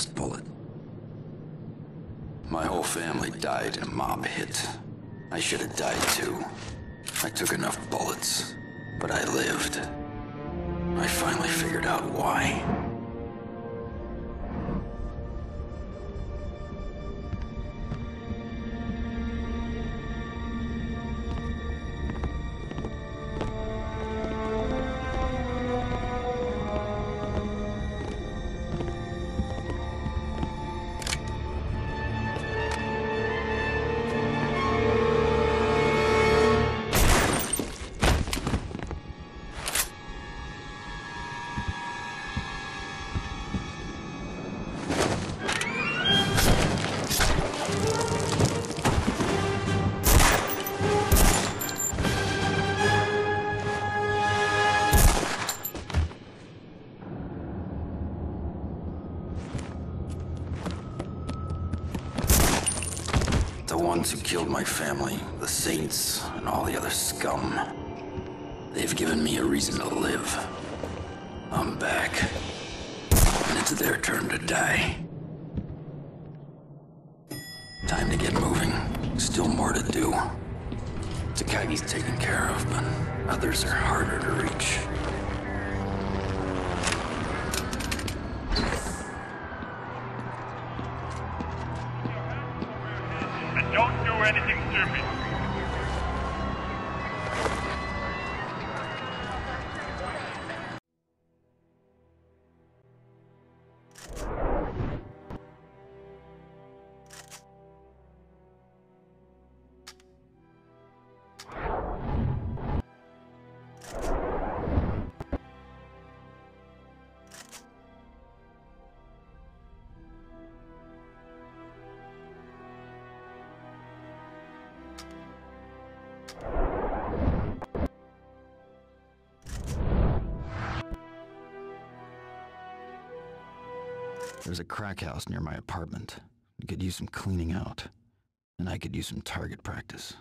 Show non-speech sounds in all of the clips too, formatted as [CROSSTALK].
last bullet. My whole family died in a mob hit. I should have died too. I took enough bullets, but I lived. I finally figured out why. Ones who killed my family, the Saints, and all the other scum. They've given me a reason to live. I'm back. And it's their turn to die. Crack house near my apartment. You could use some cleaning out. And I could use some target practice.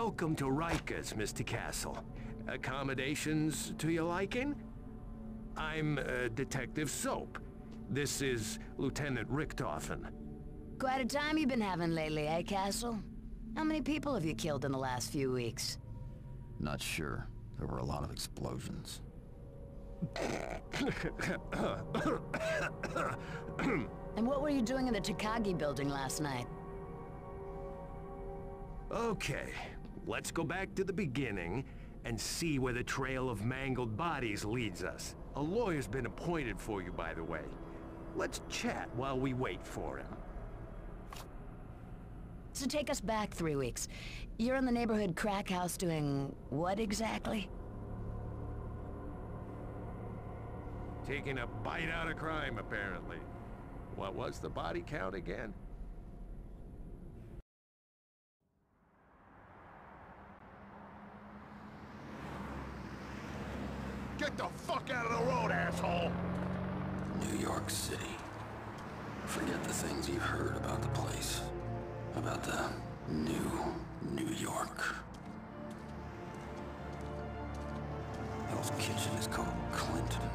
Welcome to Rikers, Mr. Castle. Accommodations to your liking? I'm uh, Detective Soap. This is Lieutenant Richthofen. Quite a time you've been having lately, eh, Castle? How many people have you killed in the last few weeks? Not sure. There were a lot of explosions. And what were you doing in the Takagi building last night? Okay, let's go back to the beginning and see where the trail of mangled bodies leads us. A lawyer's been appointed for you, by the way. Let's chat while we wait for him. So take us back three weeks. You're in the neighborhood crack house doing what exactly? Taking a bite out of crime, apparently. What was the body count again? Get the fuck out of the road, asshole! New York City. Forget the things you've heard about the place. About the new New York. Hell's Kitchen is called Clinton.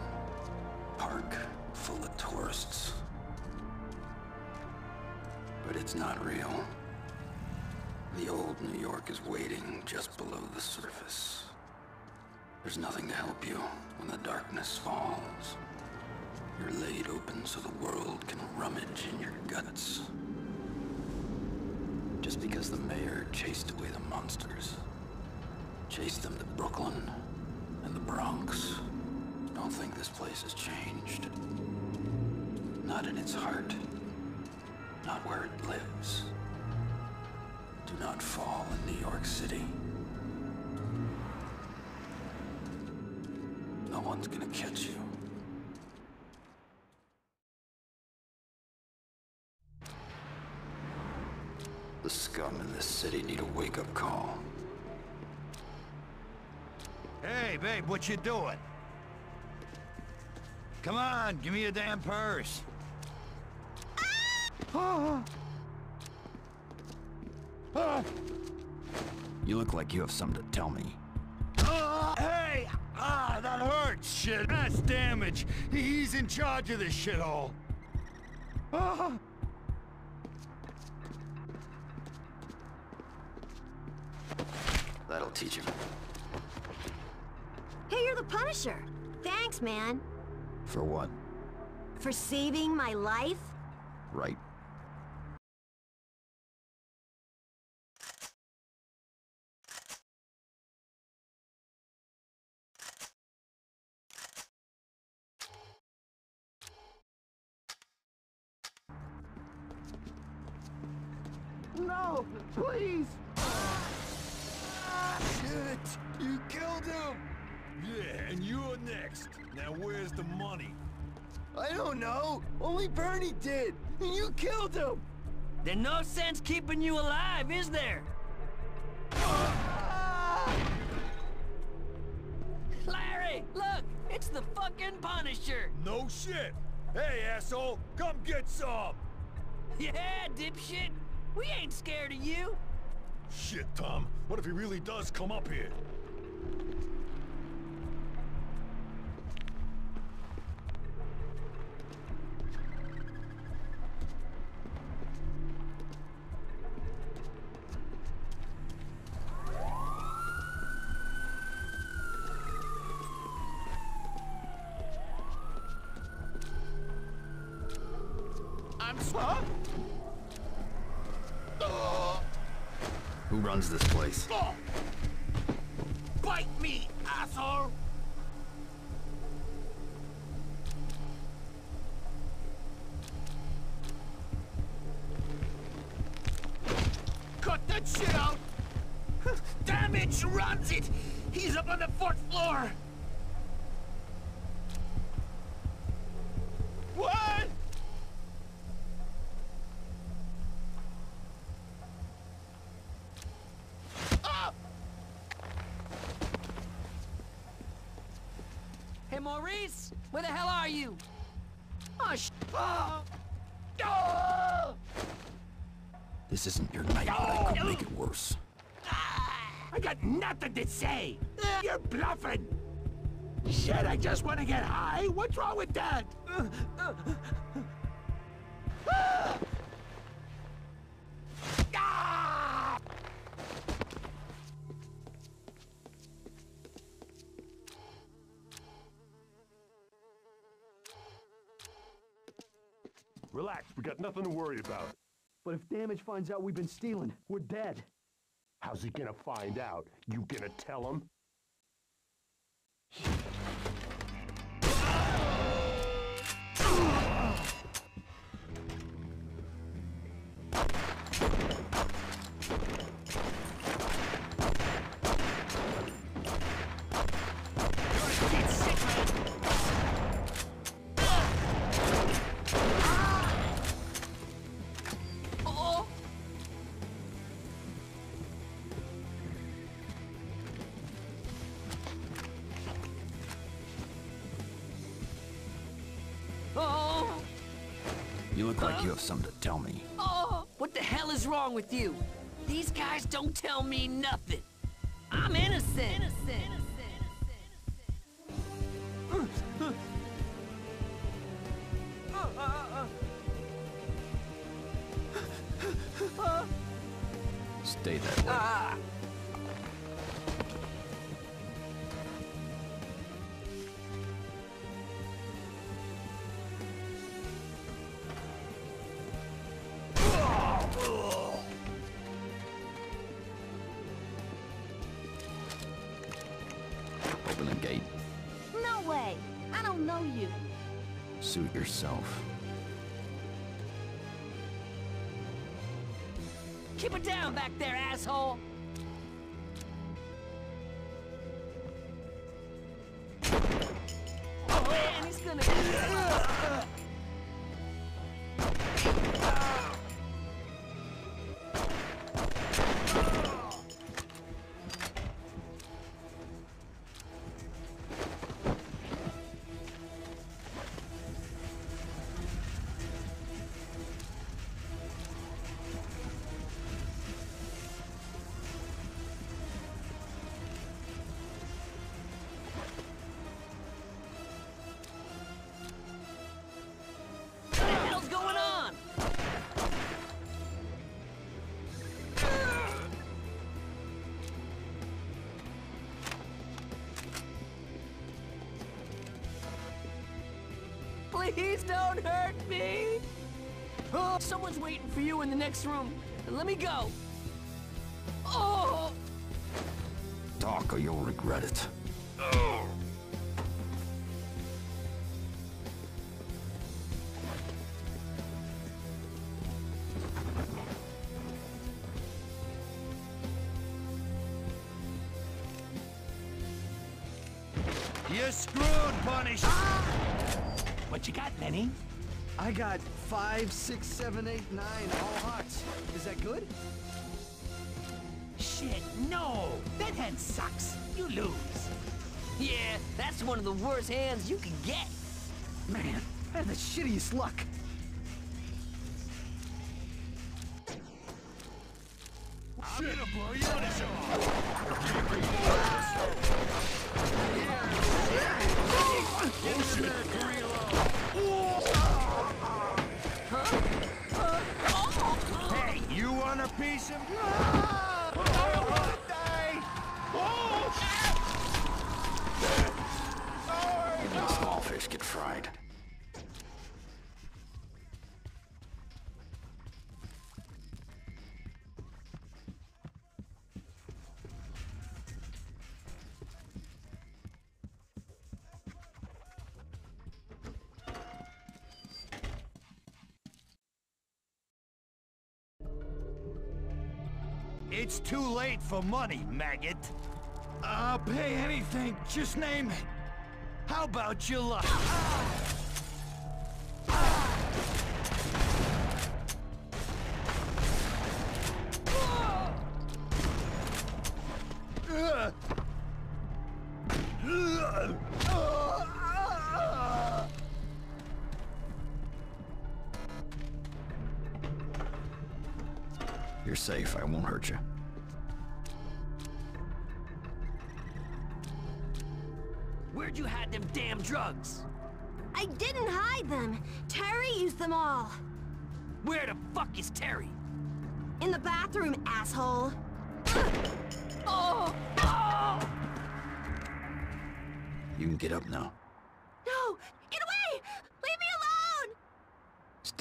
Park full of tourists. But it's not real. The old New York is waiting just below the surface. There's nothing to help you when the darkness falls. You're laid open so the world can rummage in your guts. Just because the mayor chased away the monsters. Chased them to Brooklyn and the Bronx. Don't think this place has changed. Not in its heart. Not where it lives. Do not fall in New York City. No one's gonna catch you. The scum in this city need a wake-up call. Hey, babe, what you doing? Come on, give me a damn purse. You look like you have something to tell me. Ah! That hurts, shit. That's damage. He's in charge of this shithole. Ah. That'll teach him. Hey, you're the Punisher. Thanks, man. For what? For saving my life? Right. Did. And you killed him! There's no sense keeping you alive, is there? Larry, look! It's the fucking Punisher! No shit! Hey, asshole! Come get some! Yeah, dipshit! We ain't scared of you! Shit, Tom. What if he really does come up here? Maurice! Where the hell are you? Oh, sh... Ah! Ah! This isn't your night, but I could make it worse. I got nothing to say. You're bluffing. Shit, I just want to get high. What's wrong with that? Nothing to worry about. But if Damage finds out we've been stealing, we're dead. How's he gonna find out? You gonna tell him? You look like you have something to tell me. Oh! What the hell is wrong with you? These guys don't tell me nothing. I'm innocent. Innocent. Please don't hurt me! Oh, someone's waiting for you in the next room. Let me go. Oh! Talk or you'll regret it. Five, six, seven, eight, nine, all hearts. Is that good? Shit, no! That hand sucks. You lose. Yeah, that's one of the worst hands you can get. Man, I had the shittiest luck. For money, maggot. I'll pay anything, just name it. How about your luck? Ah!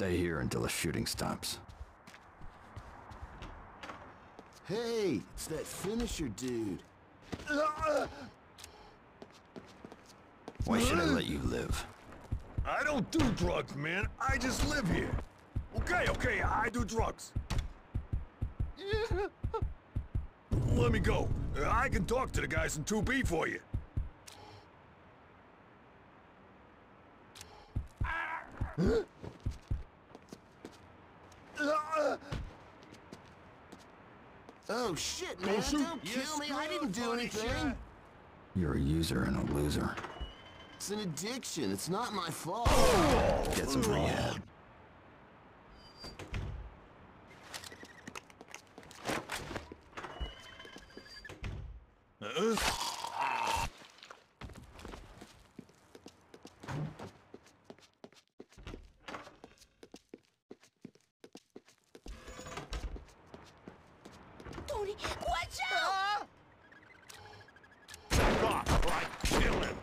Stay here until the shooting stops. Hey, it's that Punisher dude. Why should I let you live? I don't do drugs, man. I just live here. Okay, okay, I do drugs. Let me go. I can talk to the guys in 2B for you. Oh shit, man! Don't shoot. Don't kill me! I didn't do anything. You're a user and a loser. It's an addiction. It's not my fault. Get some rehab. Tony, watch out! Back off, or I kill him.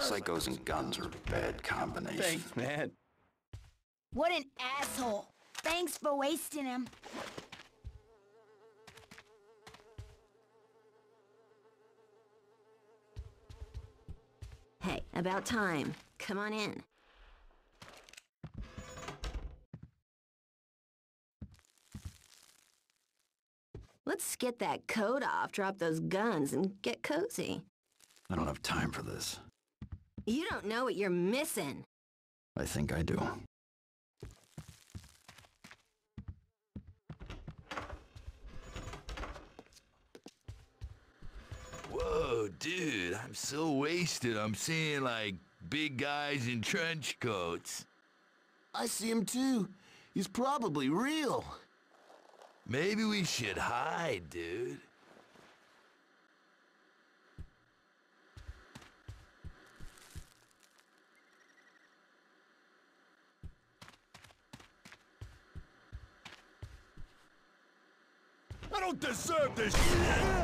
Psychos and guns are a bad combination. man. What an asshole. Thanks for wasting him. Hey, about time. Come on in. Let's get that coat off, drop those guns, and get cozy. I don't have time for this. You don't know what you're missing. I think I do. Whoa, dude, I'm so wasted. I'm seeing like big guys in trench coats. I see him too. He's probably real. Maybe we should hide, dude. I don't deserve this shit!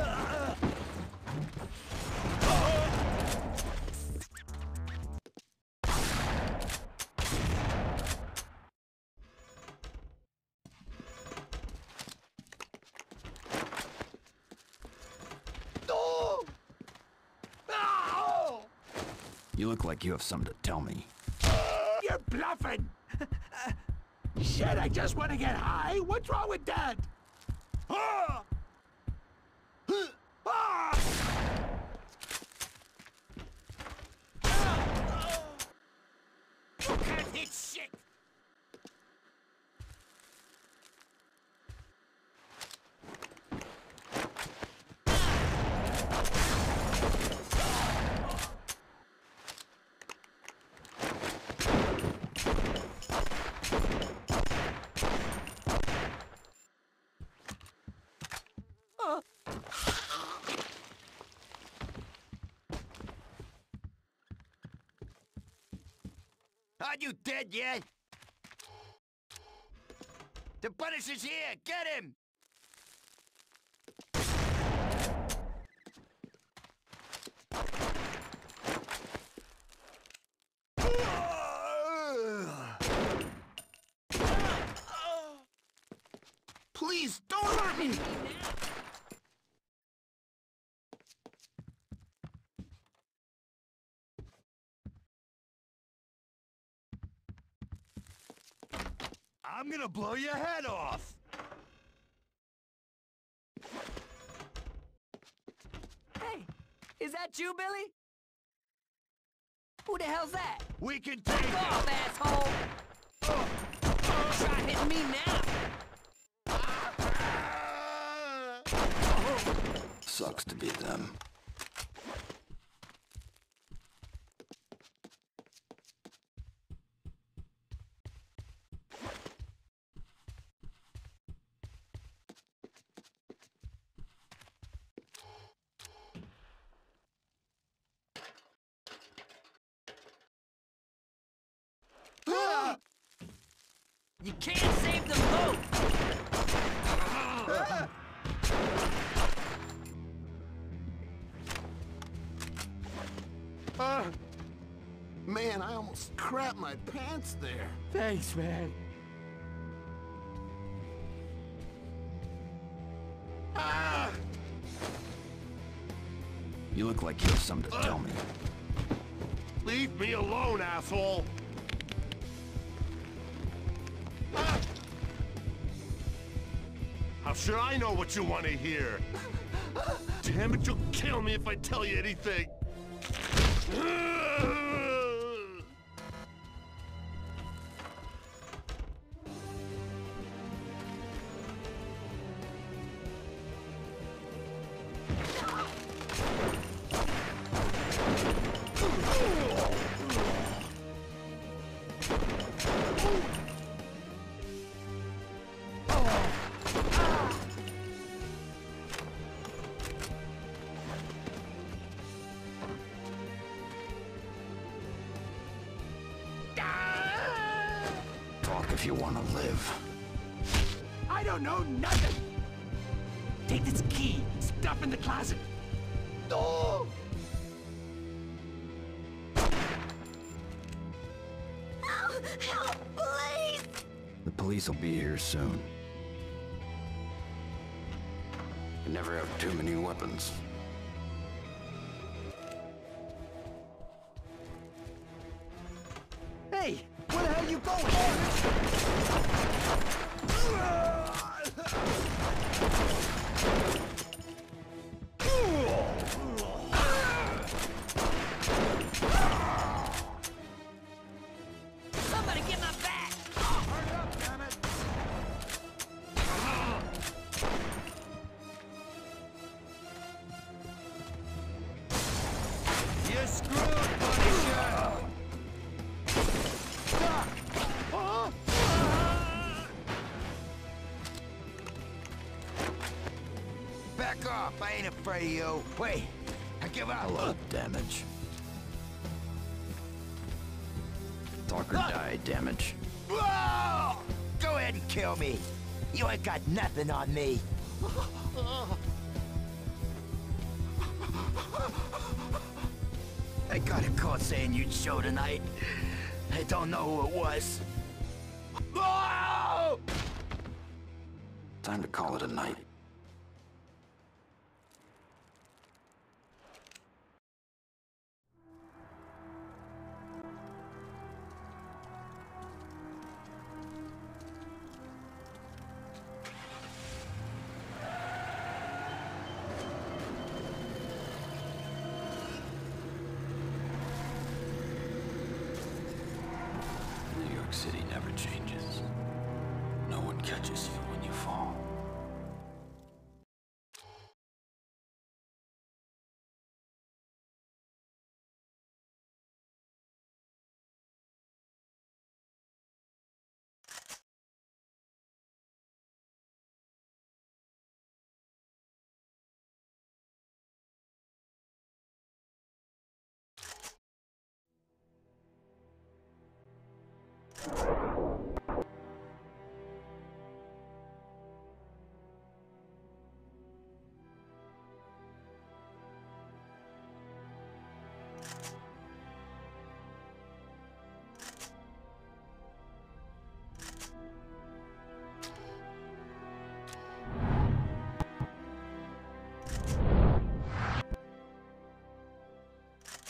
You look like you have something to tell me. You're bluffing! [LAUGHS] Shit, I just want to get high. What's wrong with that? Are you dead yet? The Punisher's here! Get him! Please, don't hurt me! I'm gonna blow your head off! Hey, is that you, Billy? Who the hell's that? We can take Back it! off, asshole! Try hitting me now! Ah! Sucks to be them. There. Thanks, man. Ah! You look like you have something to tell me. Leave me alone, asshole! How should I know what you want to hear? Damn it, you'll kill me if I tell you anything! Here soon. You never have too many weapons. I ain't afraid of you. Wait, I give up. Blood damage. Talk or die damage. Whoa! Go ahead and kill me. You ain't got nothing on me. I got a call saying you'd show tonight. I don't know who it was.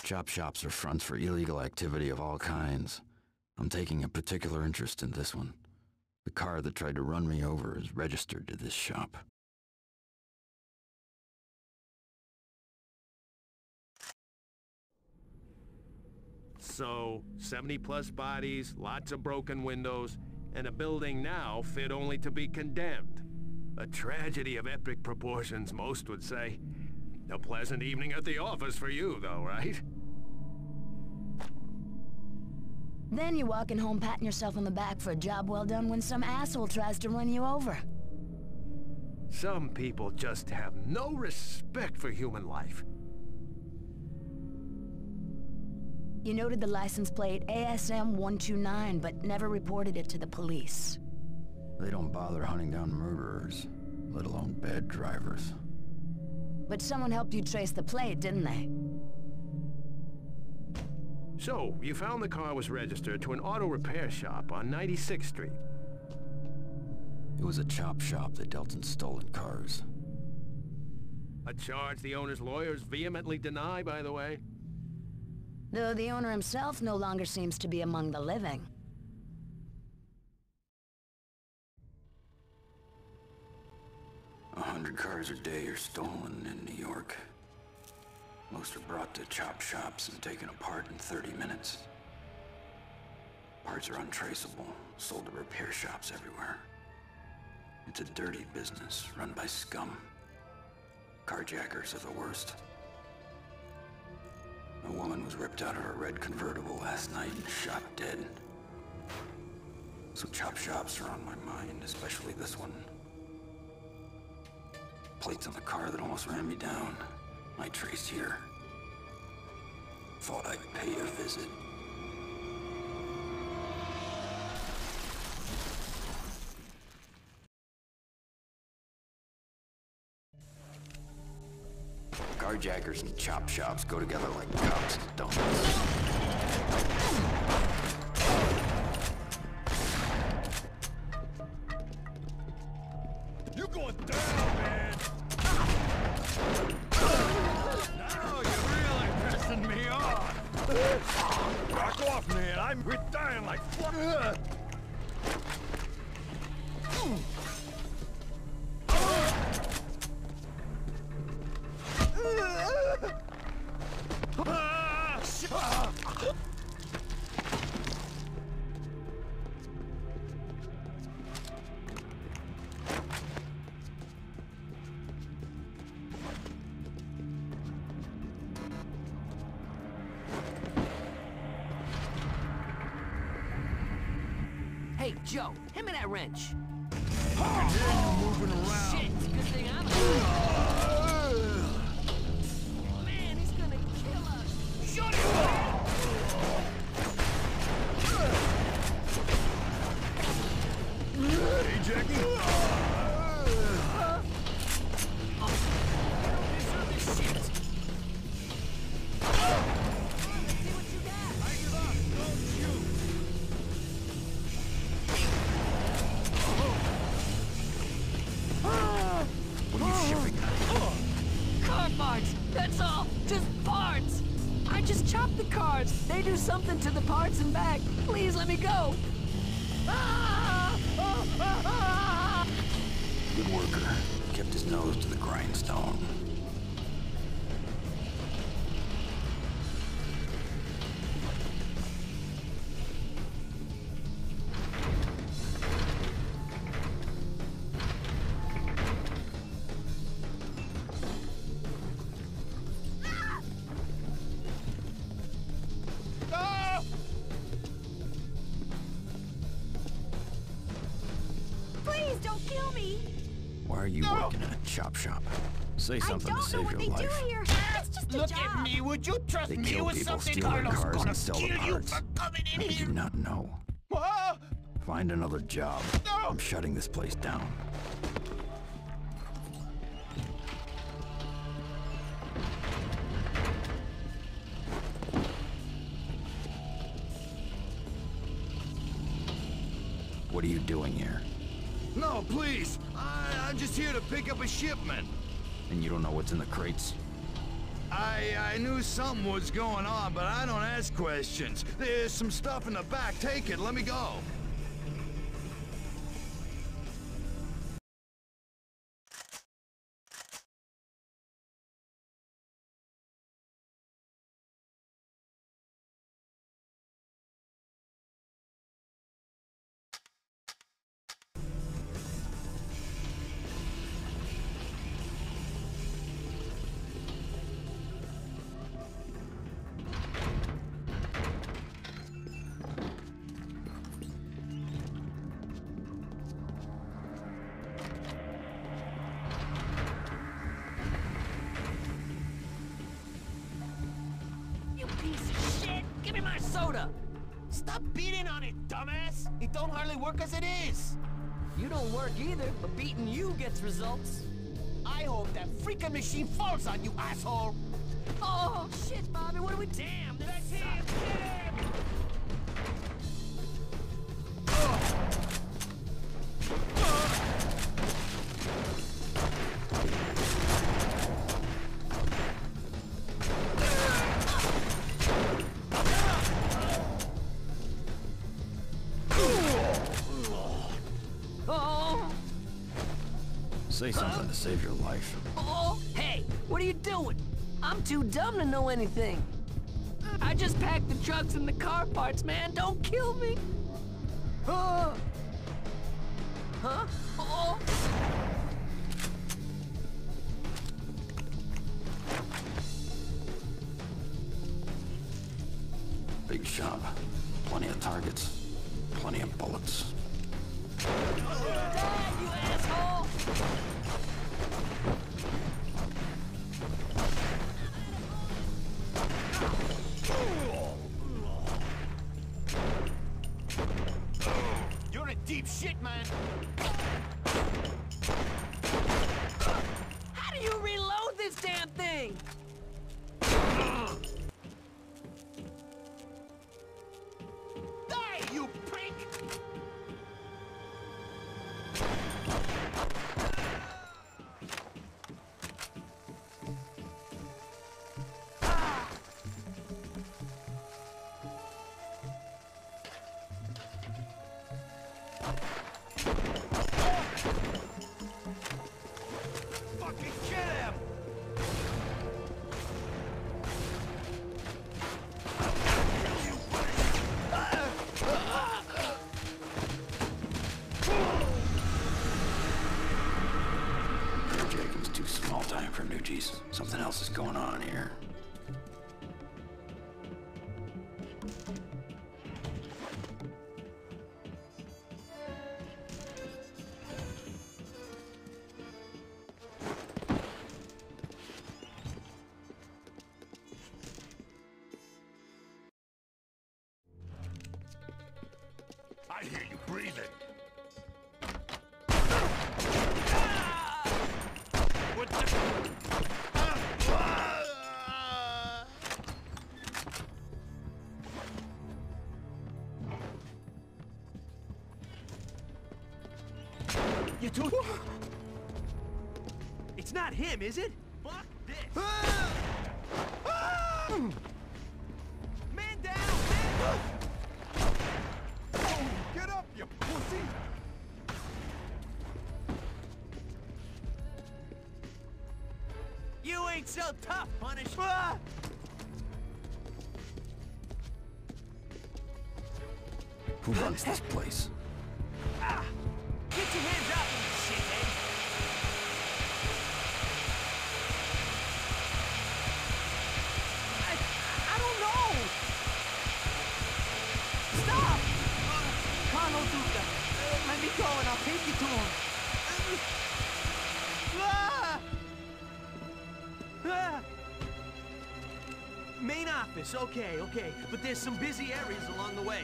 Chop shops are fronts for illegal activity of all kinds. I'm taking a particular interest in this one. The car that tried to run me over is registered to this shop. So, 70 plus bodies, lots of broken windows, and a building now fit only to be condemned. A tragedy of epic proportions, most would say. A pleasant evening at the office for you, though, right? Then you're walking home patting yourself on the back for a job well done when some asshole tries to run you over. Some people just have no respect for human life. You noted the license plate ASM-129, but never reported it to the police. They don't bother hunting down murderers, let alone bad drivers. But someone helped you trace the plate, didn't they? So, you found the car was registered to an auto repair shop on 96th Street. It was a chop shop that dealt in stolen cars. A charge the owner's lawyers vehemently deny, by the way. Though the owner himself no longer seems to be among the living. A hundred cars a day are stolen in New York. Most are brought to chop shops and taken apart in 30 minutes. Parts are untraceable, sold to repair shops everywhere. It's a dirty business run by scum. Carjackers are the worst. A woman was ripped out of her red convertible last night and shot dead. So chop shops are on my mind, especially this one. Plates on the car that almost ran me down. My trace here. Thought I'd pay a visit. Carjackers and chop shops go together like cops and donuts. Worker. Kept his nose to the grindstone. Say something I to don't know save what your they life. do here. It's just a Look job. at me, would you trust They me kill with people, something steal their Carlos cars, gonna and sell the kill you for coming in How did here? you not know? Ah! Find another job. I'm shutting this place down. What are you doing here? No, please. I, I'm just here to pick up a shipment. And you don't know what's in the crates? I, I knew something was going on, but I don't ask questions. There's some stuff in the back. Take it. Let me go. Dumbass! It don't hardly work as it is! You don't work either, but beating you gets results. I hope that freaking machine falls on you, asshole! Oh, shit, Bobby, what do we... Damn, that's him! I'm too dumb to know anything. I just packed the trucks and the car parts, man. Don't kill me. You do? It's not him, is it? Office, okay, okay. But there's some busy areas along the way.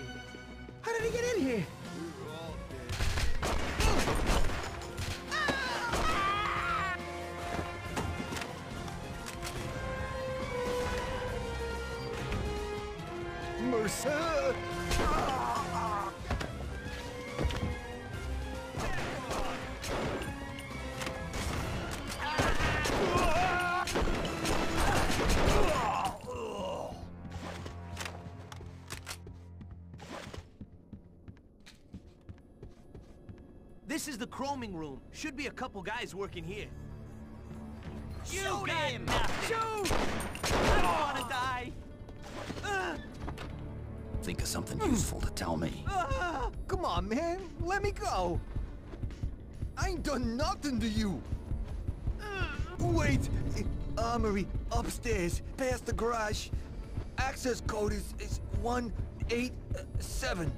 This is the chroming room. Should be a couple guys working here. You Shoot got him! nothing. Shoot! I don't want to die. Uh, Think of something useful to tell me. Ah, come on, man. Let me go. I ain't done nothing to you. Wait. Armory, upstairs, past the garage. Access code is, is 187.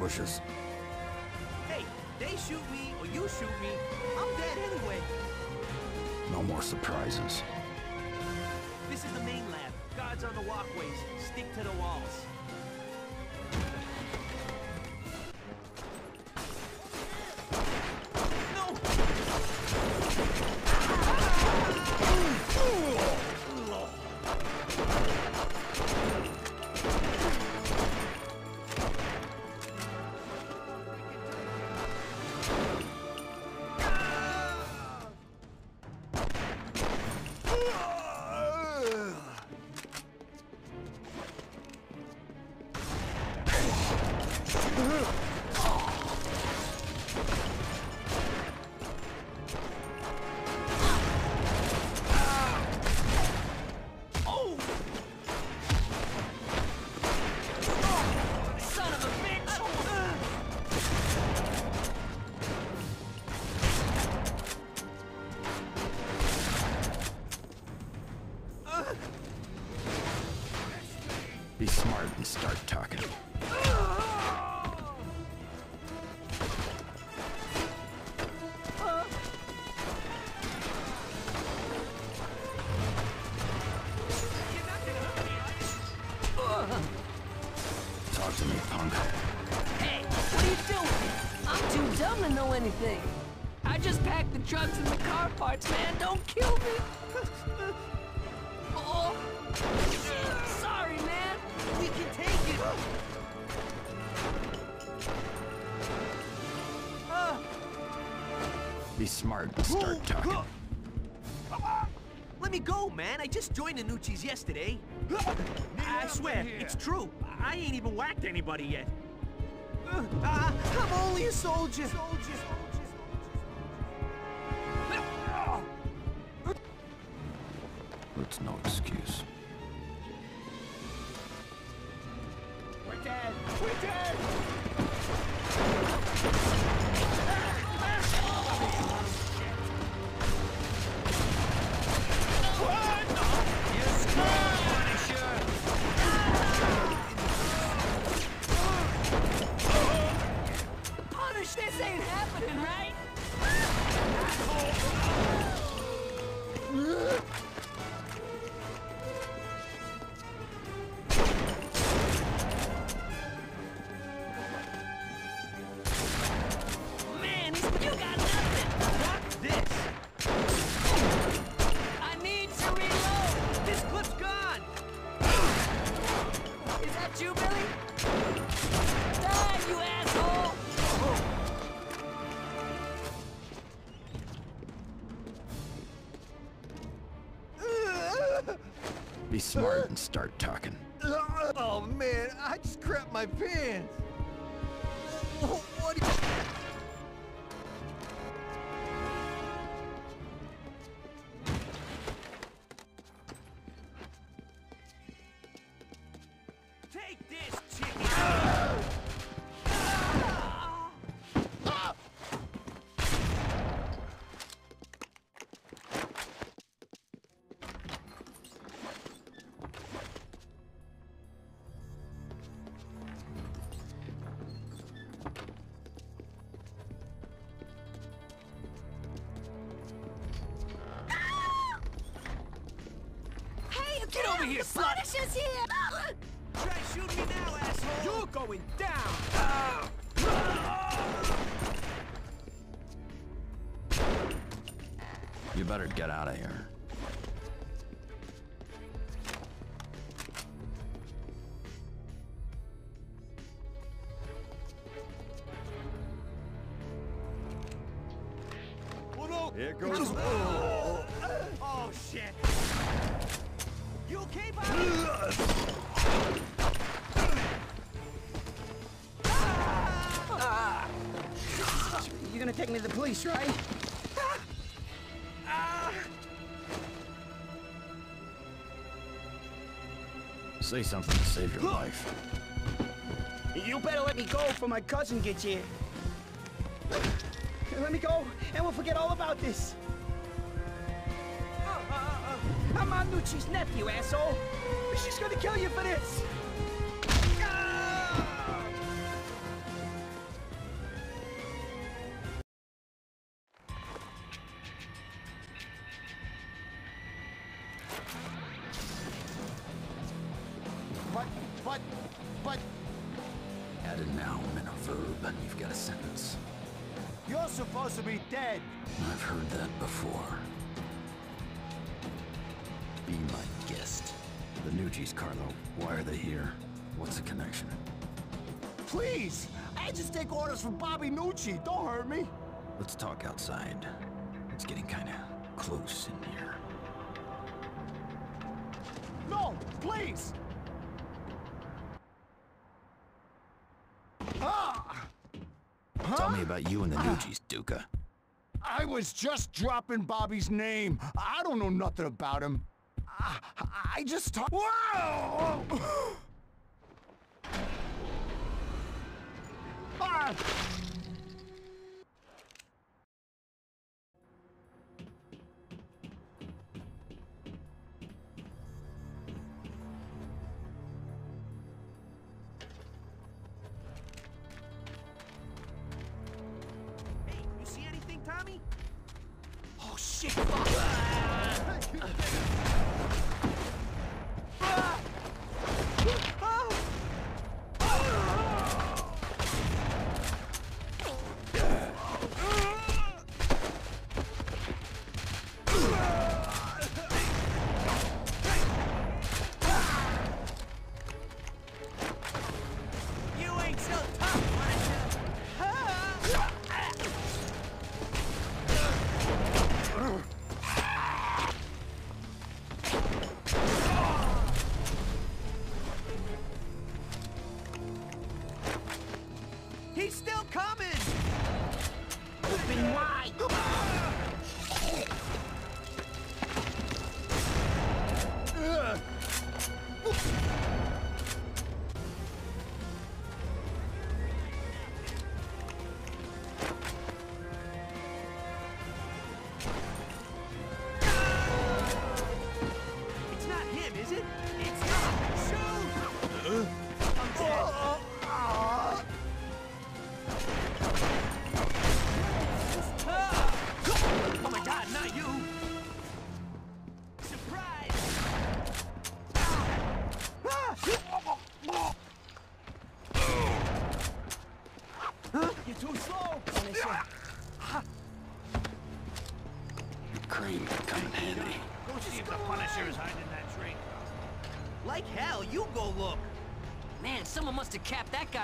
Ambushes? Hey, they shoot me or you shoot me, I'm dead anyway. No more surprises. Be smart and start talking. Just joined the Gnucci's yesterday. I swear, it's true. I ain't even whacked anybody yet. Uh, I'm only a soldier. It's no excuse. We're smart and start talking. Oh man, I just crapped my pants. Get out of here. Here goes. Oh, shit! You okay, ah! Bobby? You're gonna take me to the police, right? Say something to save your life. You better let me go before my cousin gets here. Let me go, and we'll forget all about this. Ah, ah, ah, I'm Ma Gnucci's nephew, asshole. She's gonna kill you for this. I just take orders from Bobby Gnucci. Don't hurt me. Let's talk outside. It's getting kinda close in here. No, please! Ah! Tell me about you and the Gnucci's, Duca. I was just dropping Bobby's name. I don't know nothing about him. I, I just talk. Whoa! Ah!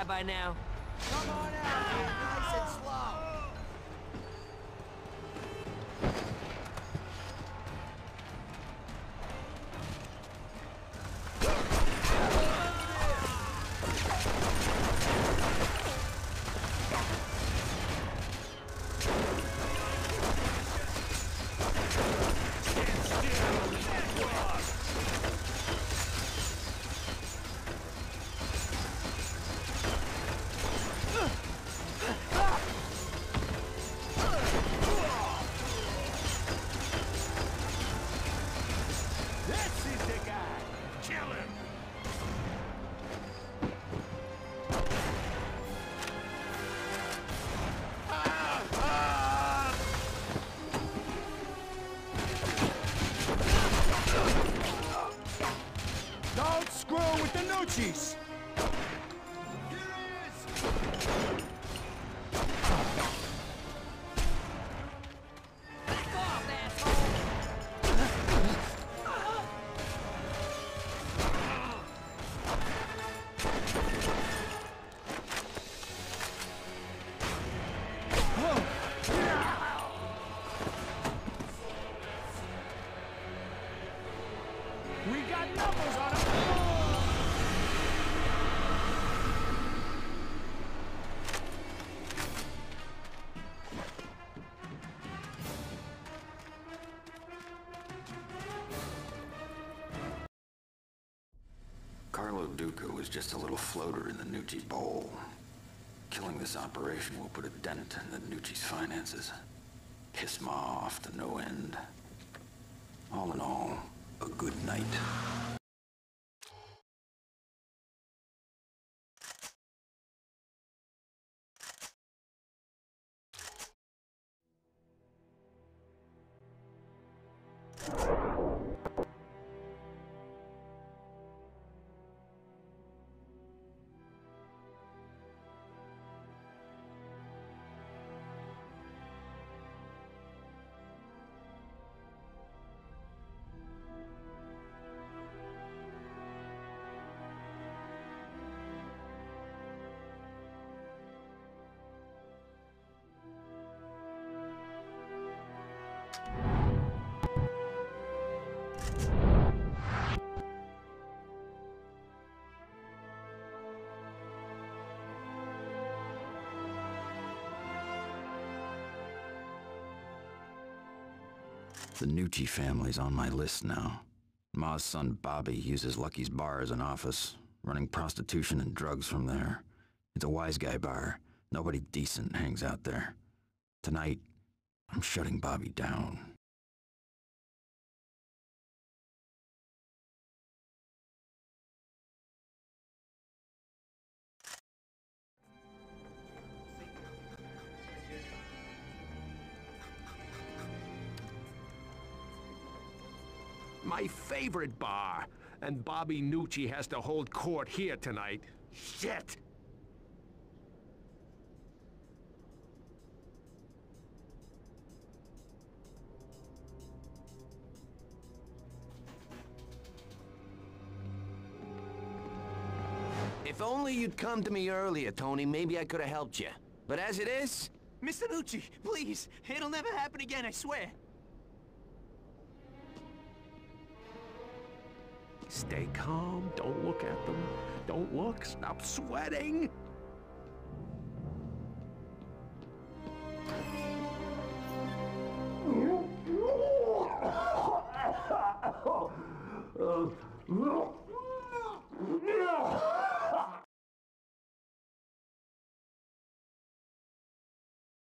By now. Carlo Duca was just a little floater in the Gnucci bowl. Killing this operation will put a dent in the Gnucci's finances. Piss Ma off to no end. All in all, a good night. The Gnucci family's on my list now. Ma's son Bobby uses Lucky's bar as an office, running prostitution and drugs from there. It's a wise guy bar. Nobody decent hangs out there. Tonight, I'm shutting Bobby down. My favorite bar. And Bobby Gnucci has to hold court here tonight. Shit! If only you'd come to me earlier, Tony, maybe I could have helped you. But as it is, Mr. Gnucci, please. It'll never happen again, I swear. Stay calm. Don't look at them. Don't look. Stop sweating.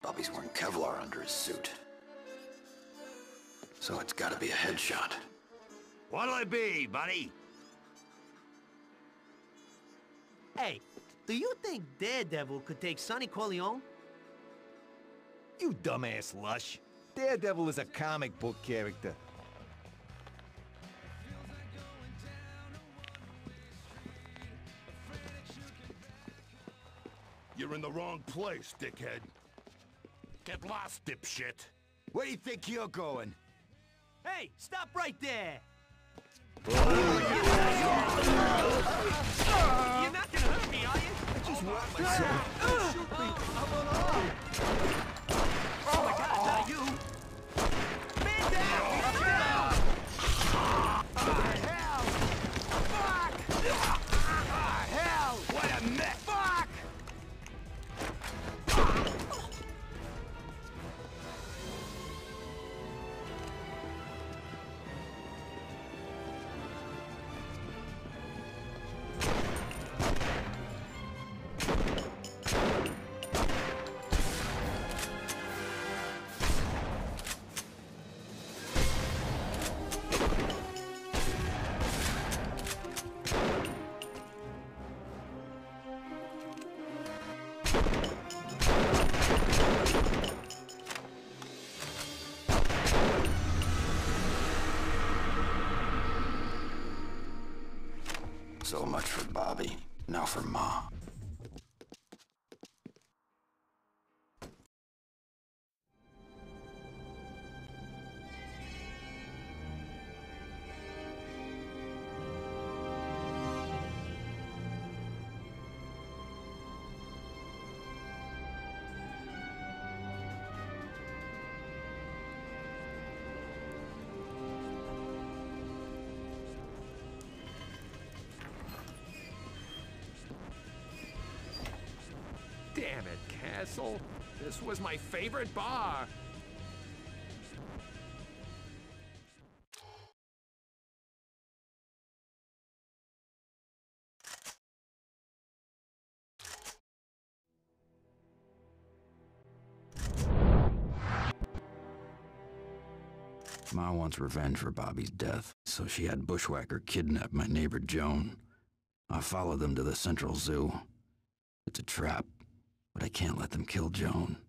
Bobby's wearing Kevlar under his suit. So it's gotta be a headshot. What'll it be, buddy? Hey, do you think Daredevil could take Sonny Corleone? You dumbass lush. Daredevil is a comic book character. You're in the wrong place, dickhead. Get lost, dipshit. Where do you think you're going? Hey, stop right there! You're not gonna hurt me, are you? I just want myself. Shoot me! Oh Damn it, Castle. This was my favorite bar. Ma wants revenge for Bobby's death, so she had Bushwhacker kidnap my neighbor Joan. I followed them to the Central Zoo. It's a trap, but I can't let them kill Joan.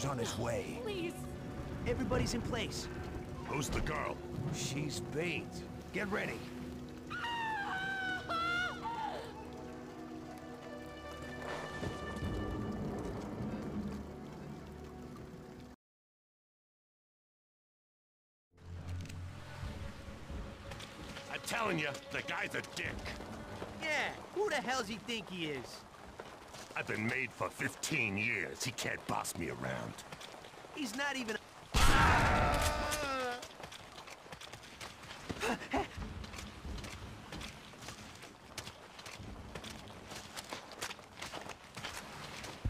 Punisher's on his way. Please. Everybody's in place. Who's the girl? She's bait. Get ready. I'm telling you, the guy's a dick. Yeah, who the hell's he think he is? I've been made for 15 years. He can't boss me around. He's not even...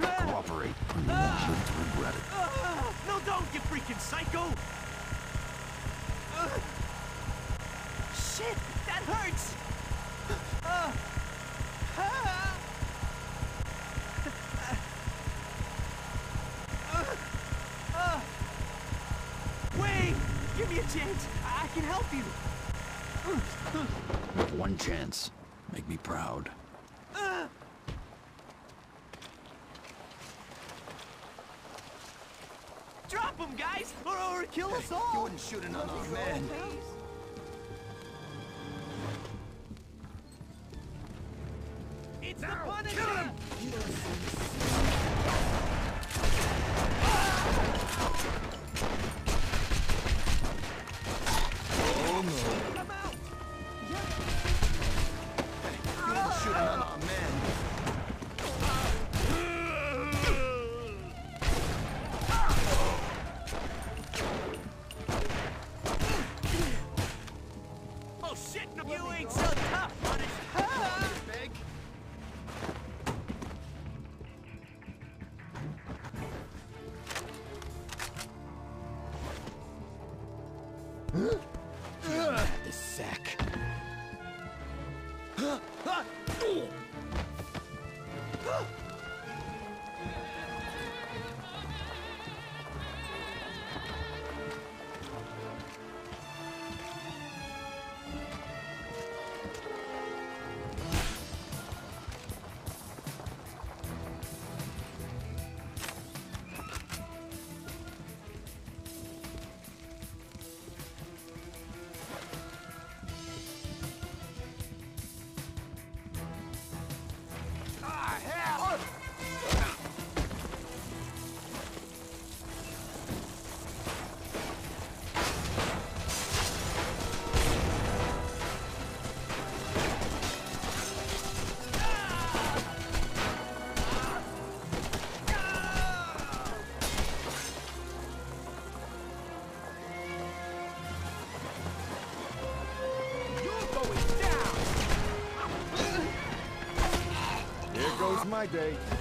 Cooperate, or you won't live to regret it. Ah, no, don't, you freaking psycho! Ah. shit, that hurts! Ah. Ah. Ah. Ah. Wait! Give me a chance! I I can help you! One chance. Proud. Ah. Drop him, guys! Or, or kill us all! You wouldn't shoot another man. My day.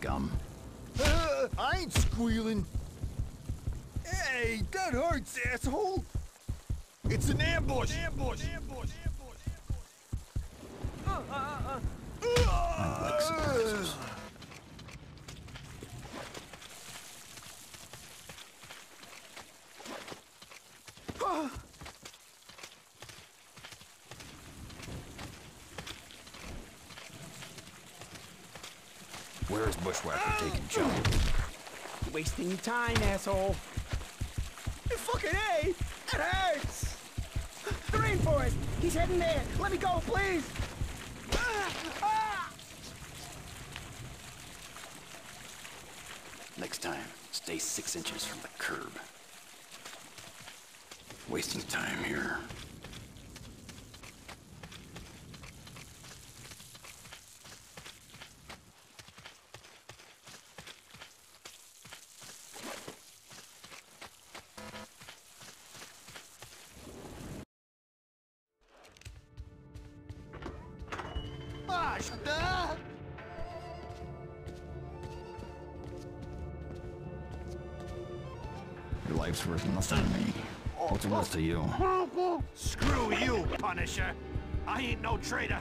Scum. Uh, I ain't squealing. Hey, that hurts, asshole. It's an ambush. ambush. ambush. I like surprises. Where's Bushwhacker taking Joe? Wasting time, asshole. Fucking A! It hurts! The rainforest! He's heading there! Let me go, please! Next time, stay six inches from the curb. Wasting time here. To you? Screw you, Punisher. I ain't no traitor.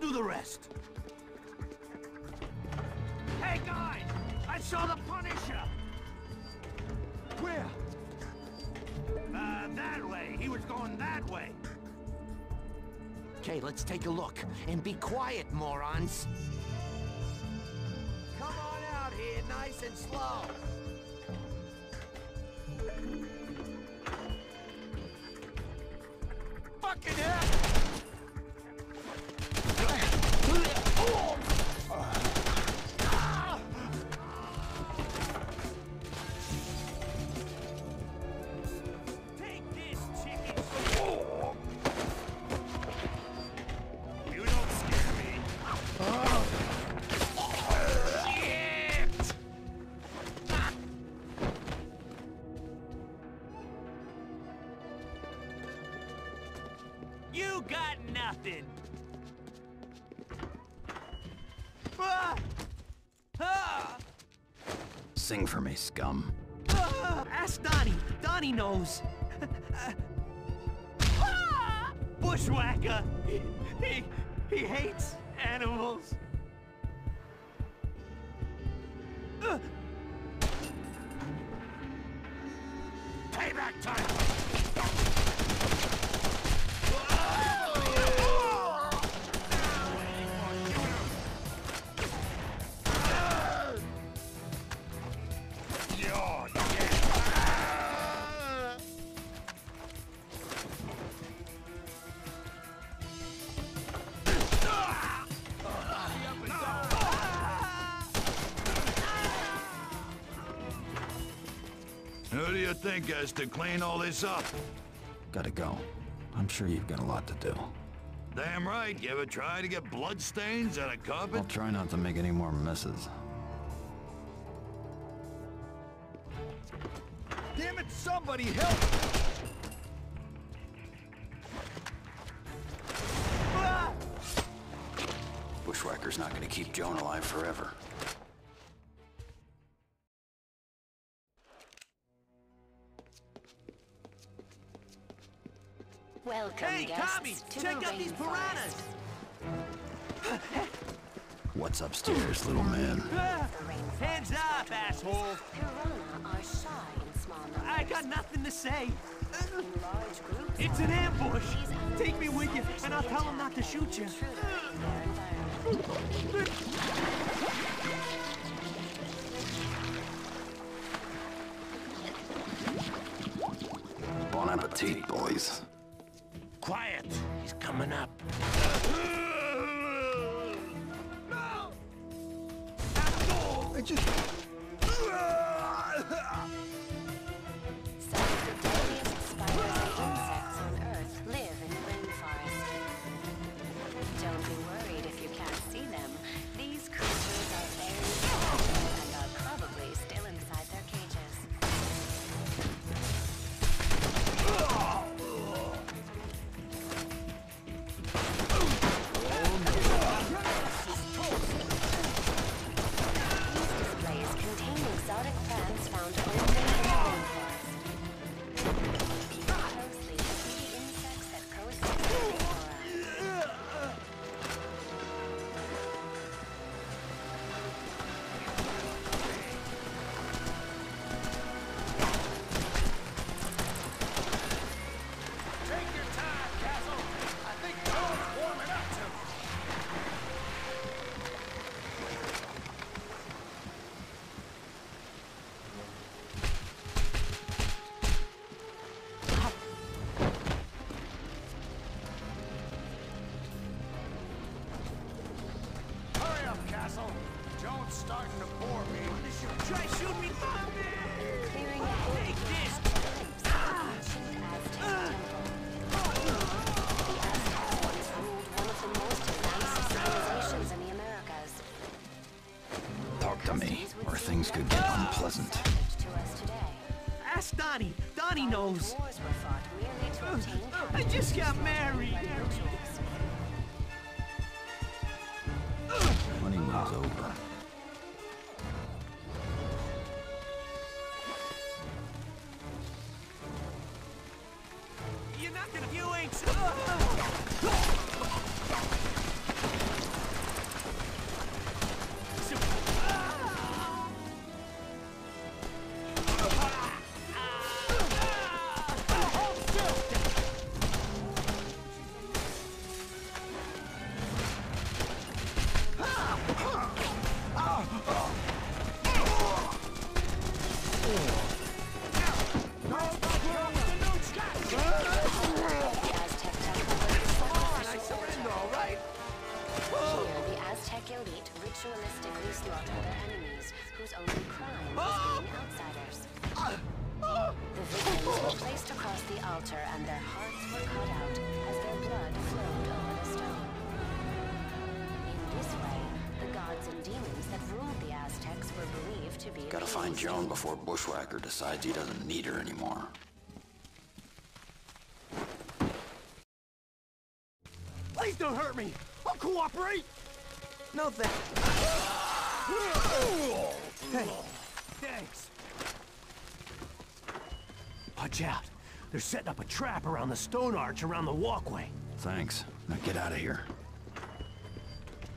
Do the rest. Hey, guys! I saw the Punisher! Where? Uh, that way. He was going that way. Okay, let's take a look. And be quiet, morons. Come on out here, nice and slow. Sing for me, scum. Ah, ask Donnie. Donnie knows. Ah! Bushwhacker! He, he hates animals. Has to clean all this up? Gotta go. I'm sure you've got a lot to do. Damn right. You ever try to get bloodstains on a carpet? I'll try not to make any more messes. Damn it, somebody help! Hey, guests, Tommy! to Check out these piranhas! What's upstairs, little man? Ah! Hands up, asshole! Piranha are shy in small. I got nothing to say. In large groups, It's an ambush. Take me with you, and I'll tell them not to shoot you. intruder in their environment. Bon appetit, boys. I just can't manage. to be. Gotta find Joan before Bushwhacker decides he doesn't need her anymore. Please don't hurt me! I'll cooperate! No thanks. Hey. Thanks. Watch out. They're setting up a trap around the stone arch around the walkway. Thanks. Now get out of here.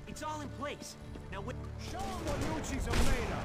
It's all in place. Now, show them what Gnucci's are made of.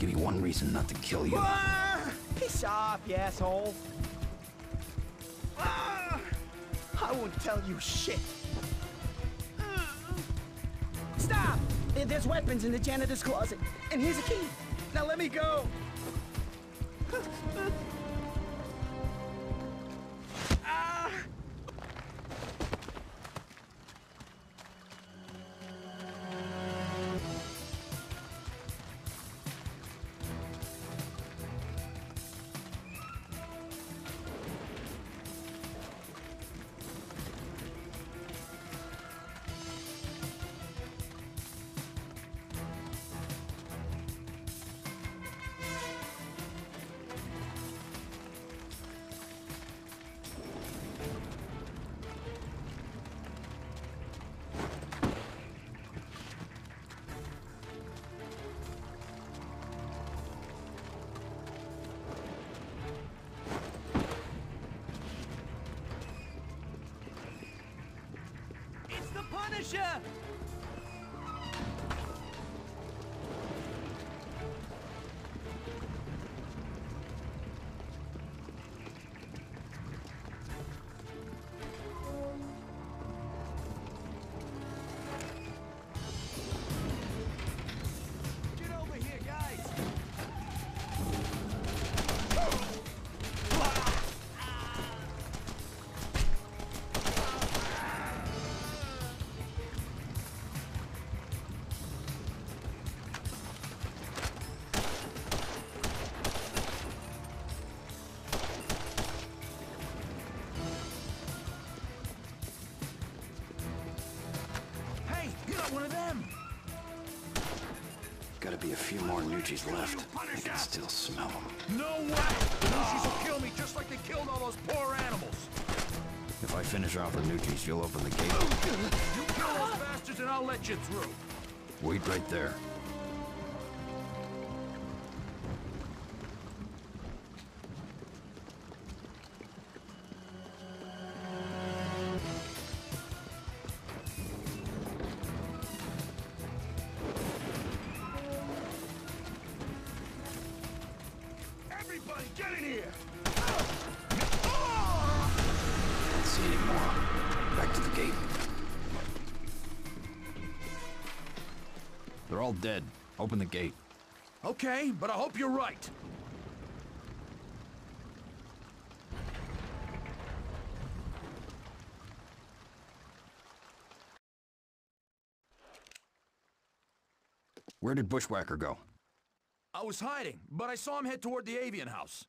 Give me one reason not to kill you. Ah, piss off, you asshole. Ah, I won't tell you shit. Stop! There's weapons in the janitor's closet, and here's a key. Now let me go. Gnucci's left. I can still smell them. No way! Gnucci's will kill me just like they killed all those poor animals. If I finish off with Gnucci's, you'll open the gate. You kill those bastards and I'll let you through. Wait right there. Okay, but I hope you're right. Where did Bushwhacker go? I was hiding, but I saw him head toward the avian house.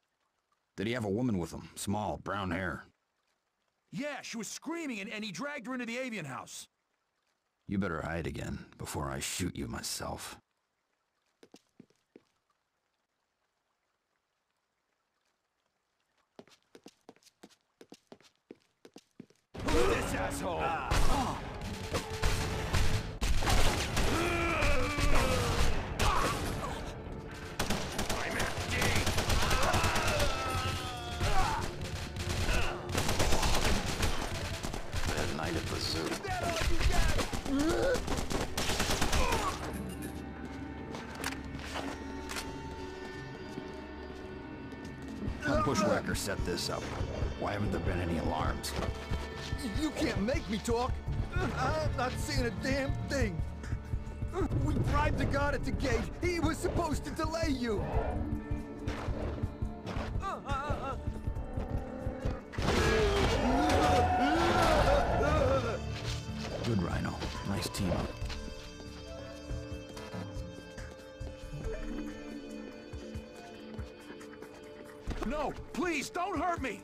Did he have a woman with him? Small, brown hair. Yeah, she was screaming and, and he dragged her into the avian house. You better hide again before I shoot you myself. This asshole! The zoo. Bushwhacker set this up. Why haven't there been any alarms? You can't make me talk. I'm not saying a damn thing. We bribed the guard at the gate. He was supposed to delay you. Good Rhino. Nice team up. No, please, don't hurt me!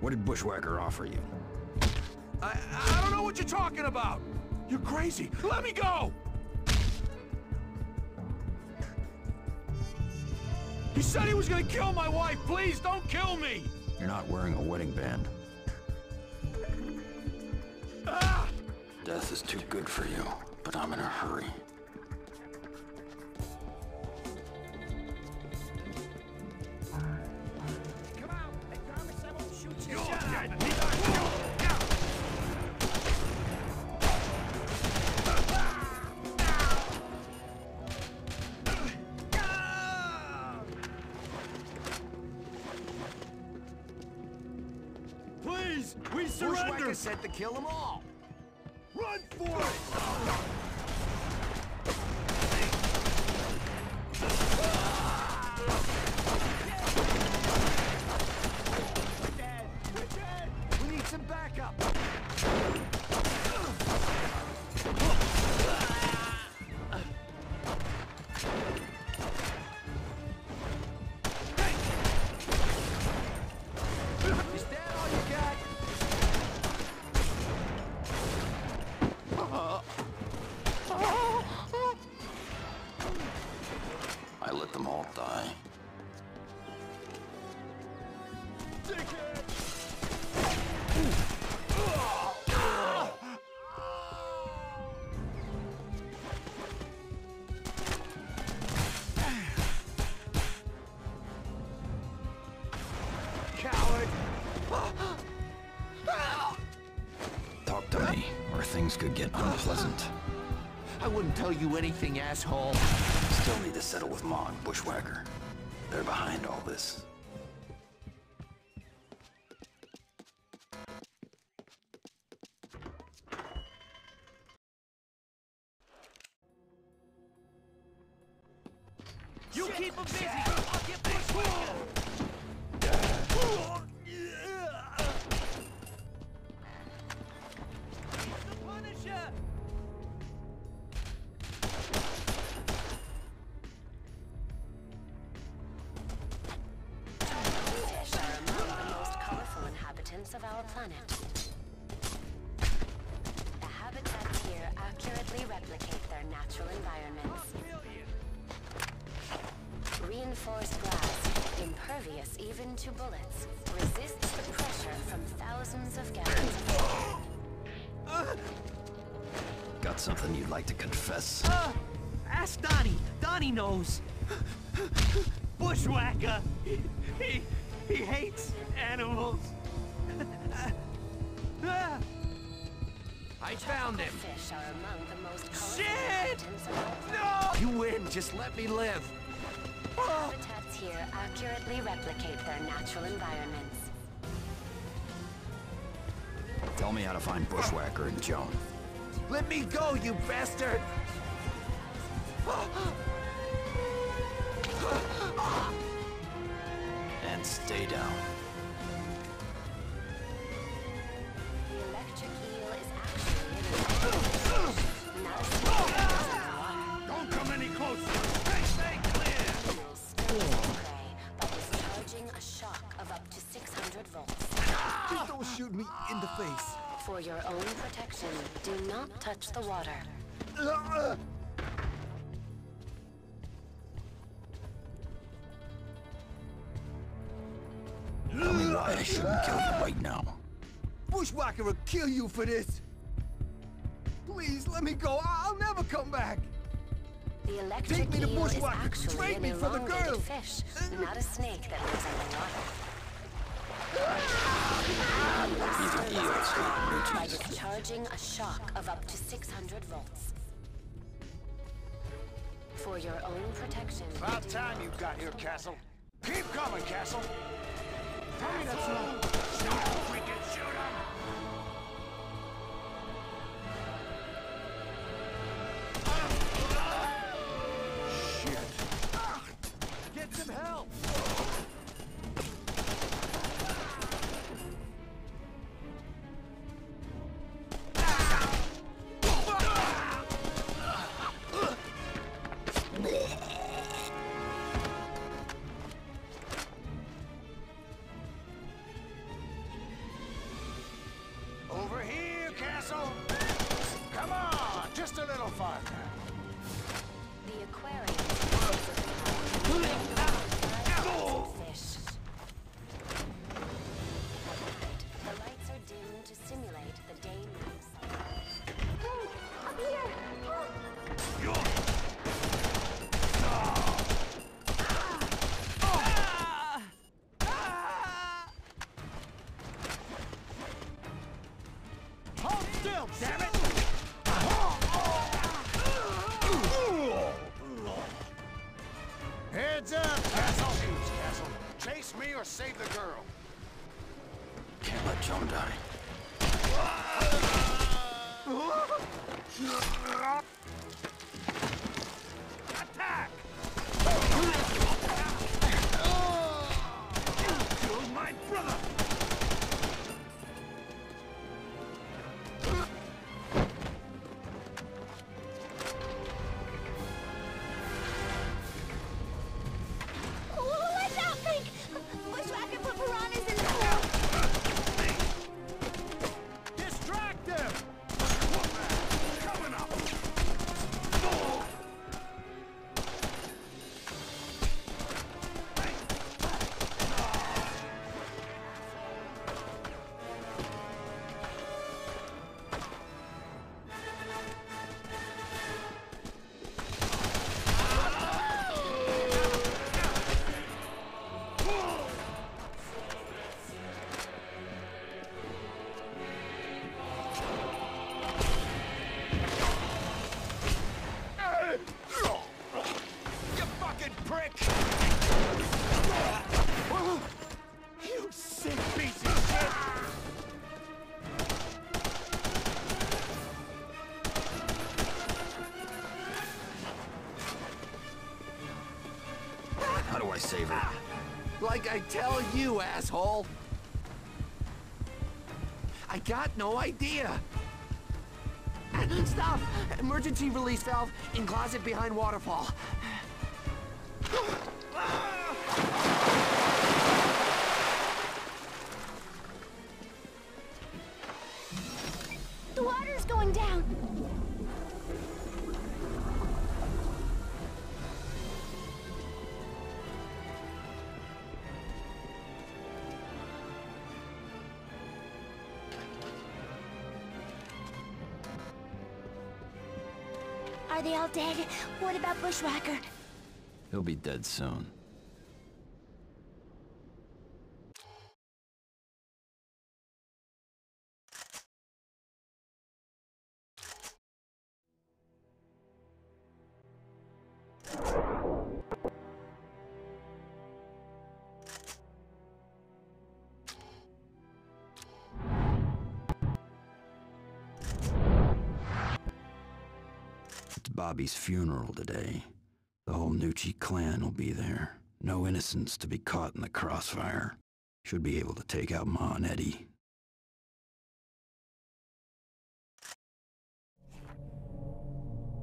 What did Bushwhacker offer you? I, I don't know what you're talking about! You're crazy! Let me go! He said he was gonna kill my wife! Please, don't kill me! You're not wearing a wedding band. Ah! Death is too good for you, but I'm in a hurry. Them all die. Coward! Talk to me, or things could get unpleasant. I wouldn't tell you anything, asshole. Still need to settle with Ma and Bushwhacker. They're behind all this. Let me live. Habitats here accurately replicate their natural environments. Tell me how to find Bushwhacker and Joan. Let me go, you bastard! Touch the water. Tell me why I shouldn't kill you right now. Bushwhacker will kill you for this. Please, let me go. I- I'll never come back. The electric Take me to eel Bushwhacker. actually Trade me for the elongated girl. fish, not a snake that lives underwater. These are eels, not By Ridgies. discharging a shock of up to 600 volts. For your own protection. About time you got here, Castle. Keep coming, Castle. Tell Heads up, Castle! Choose, Castle. Chase me or save the girl. Can't let Joan die. Attack! Killed my brother! I tell you, asshole. I got no idea. Stop! Emergency release valve in closet behind waterfall. Bushwhacker? He'll be dead soon. Bobby's funeral today. The whole Gnucci clan will be there. No innocents to be caught in the crossfire. Should be able to take out Ma and Eddie.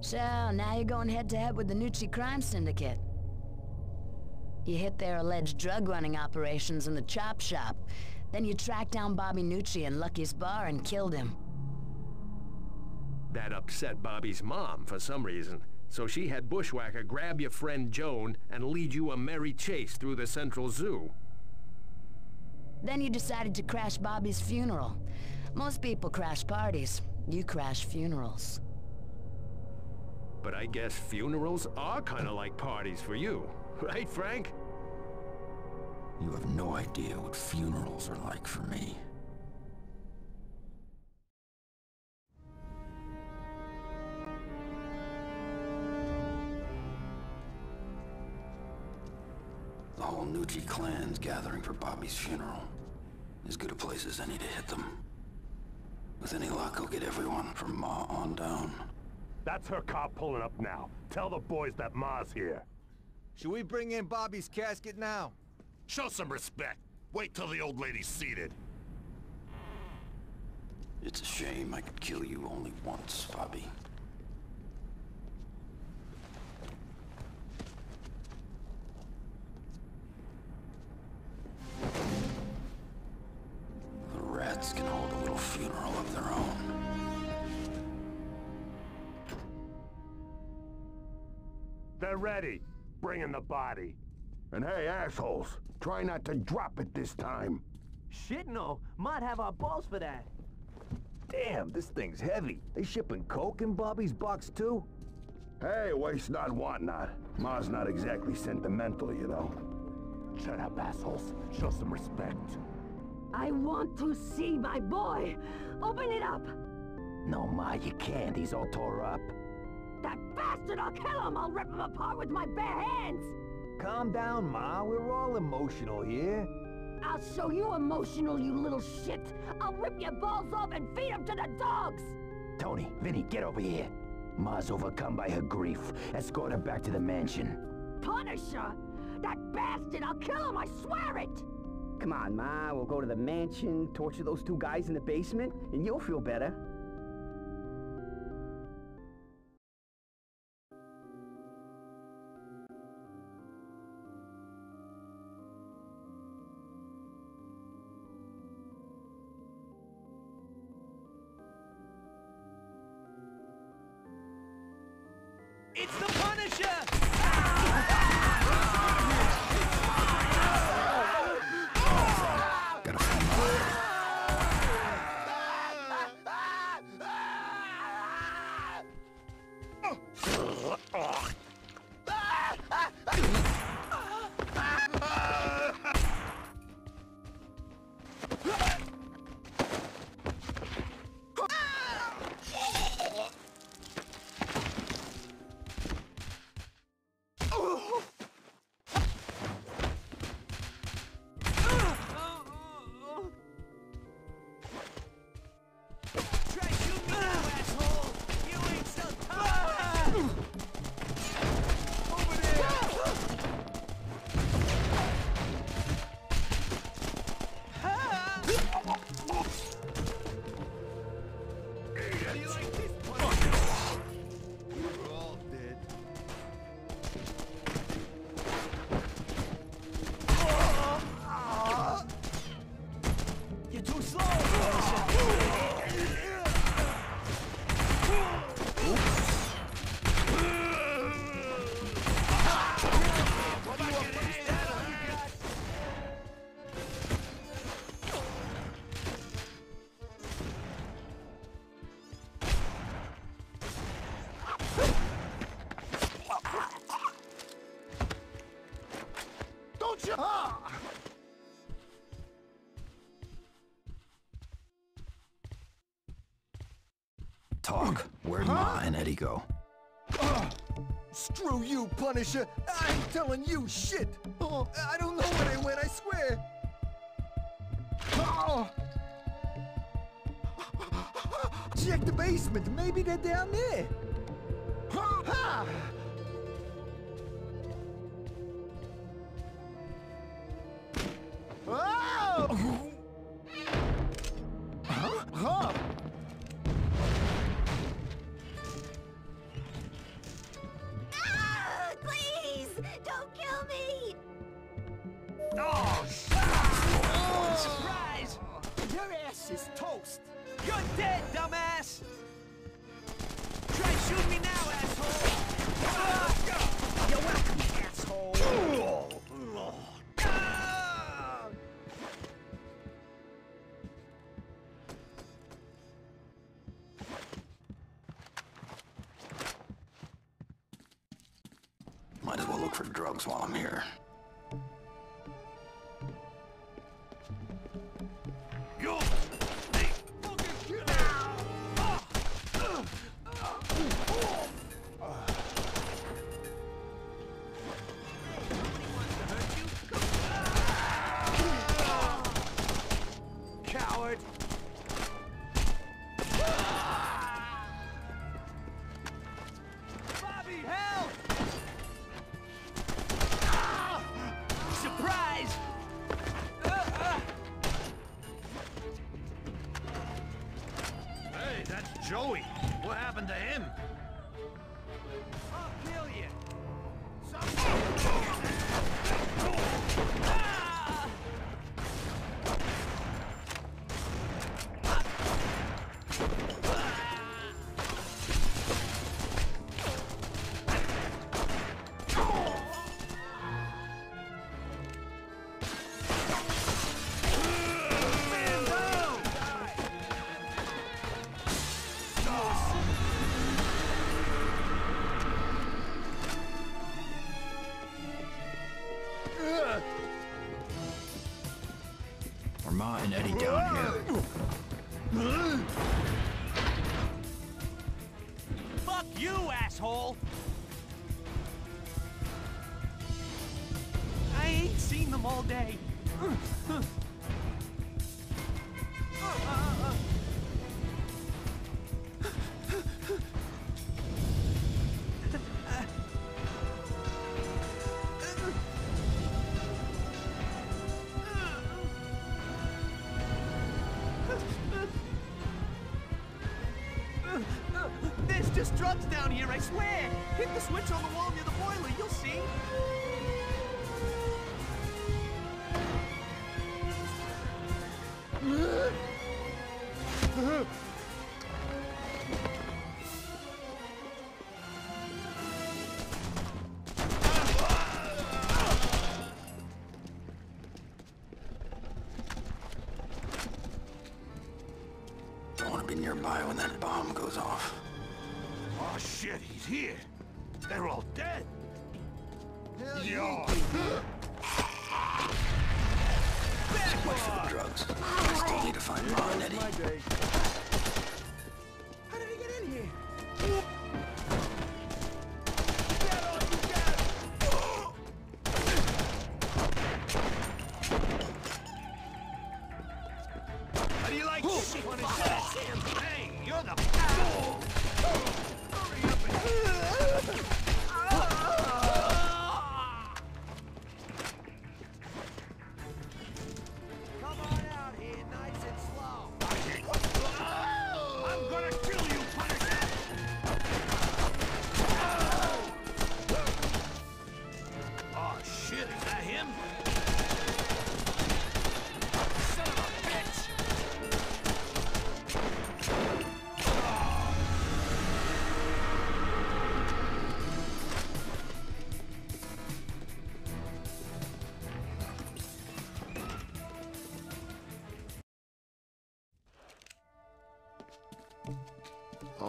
So, now you're going head-to-head with the Gnucci crime syndicate. You hit their alleged drug running operations in the chop shop. Then you tracked down Bobby Gnucci in Lucky's bar and killed him. That upset Bobby's mom for some reason. So she had Bushwhacker grab your friend Joan and lead you a merry chase through the Central Zoo. Then you decided to crash Bobby's funeral. Most people crash parties. You crash funerals. But I guess funerals are kind of like parties for you. [LAUGHS] Right, Frank? You have no idea what funerals are like for me. The whole Gnucci clan's gathering for Bobby's funeral. As good a place as any to hit them. With any luck, I'll get everyone from Ma on down. That's her car pulling up now. Tell the boys that Ma's here. Should we bring in Bobby's casket now? Show some respect. Wait till the old lady's seated. It's a shame I could kill you only once, Bobby. The can hold a little funeral of their own. They're ready. Bring in the body. And hey, assholes, try not to drop it this time. Shit, no. Might have our balls for that. Damn, this thing's heavy. They shipping coke in Bobby's box, too? Hey, waste not, want not. Ma's not exactly sentimental, you know. Shut up, assholes. Show some respect. I want to see my boy. Open it up. No, Ma, you can't. He's all tore up. That bastard, I'll kill him. I'll rip him apart with my bare hands. Calm down, Ma. We're all emotional here. I'll show you emotional, you little shit! I'll rip your balls off and feed them to the dogs! Tony, Vinny, get over here. Ma's overcome by her grief. Escort her back to the mansion. Punisher? That bastard! I'll kill him, I swear it! Come on, Ma. We'll go to the mansion, torture those two guys in the basement, and you'll feel better. And Eddie? Screw you, Punisher! I ain't telling you shit! Oh, I don't know where they went, I swear! Oh. Check the basement, maybe they're down there! Ha! Here, I swear!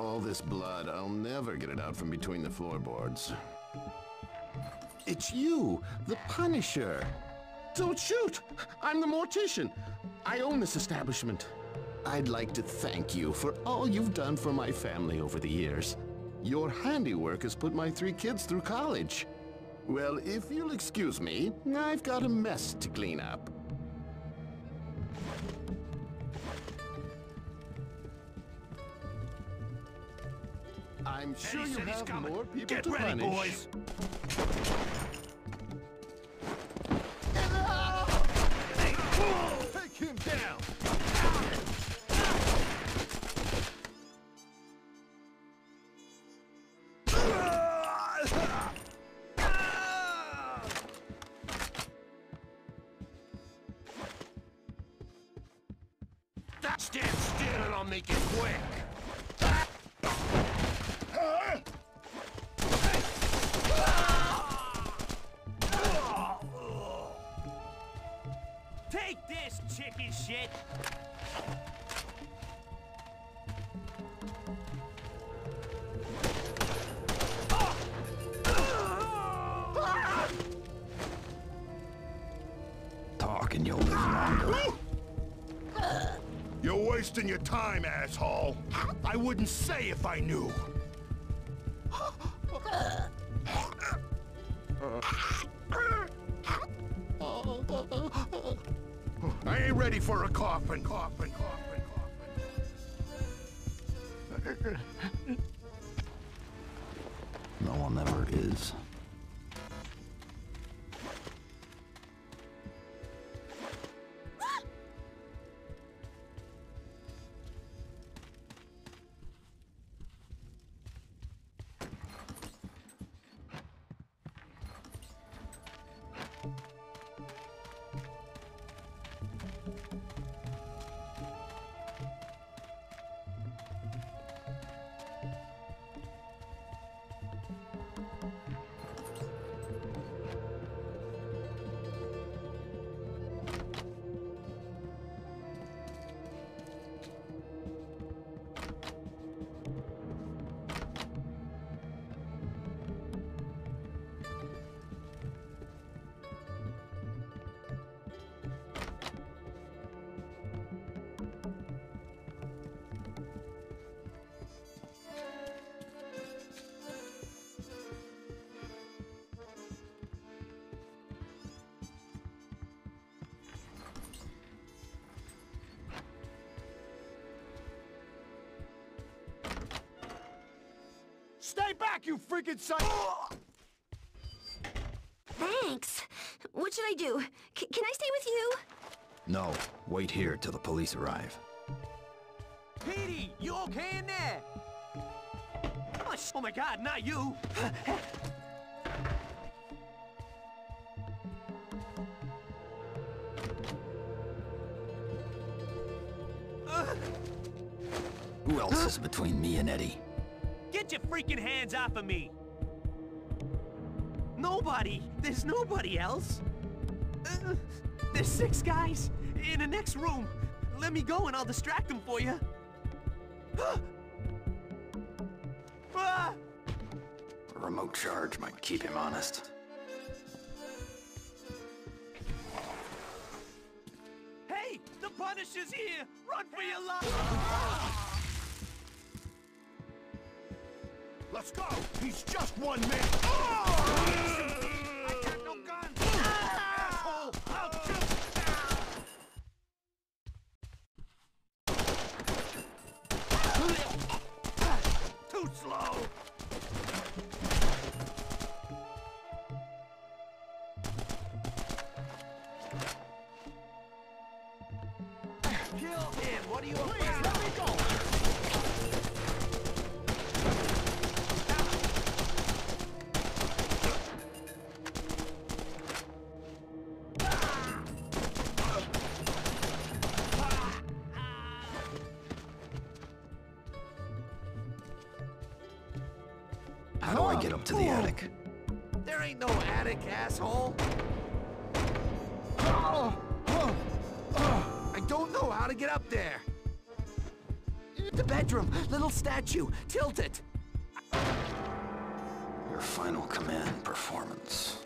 All this blood, I'll never get it out from between the floorboards. It's you, the Punisher. Don't shoot! I'm the mortician. I own this establishment. I'd like to thank you for all you've done for my family over the years. Your handiwork has put my three kids through college. Well, if you'll excuse me, I've got a mess to clean up. Have coming. more people Get to ready, punish. boys. Time, asshole. I wouldn't say if I knew. Back, you freaking son! Thanks. What should I do? C can I stay with you? No, wait here till the police arrive. Petey, you okay in there? sh Oh my god, not you! Who else is between me and Eddie? Freaking hands off of me! Nobody! There's nobody else! Uh, there's six guys in the next room. Let me go and I'll distract them for you. [GASPS] ah! A remote charge might keep him honest. Hey! The Punisher's here! Run for your life! Let's go! He's just one man! I get up to the attic? There ain't no attic, asshole! I don't know how to get up there! The bedroom! Little statue! Tilt it! Your final command performance.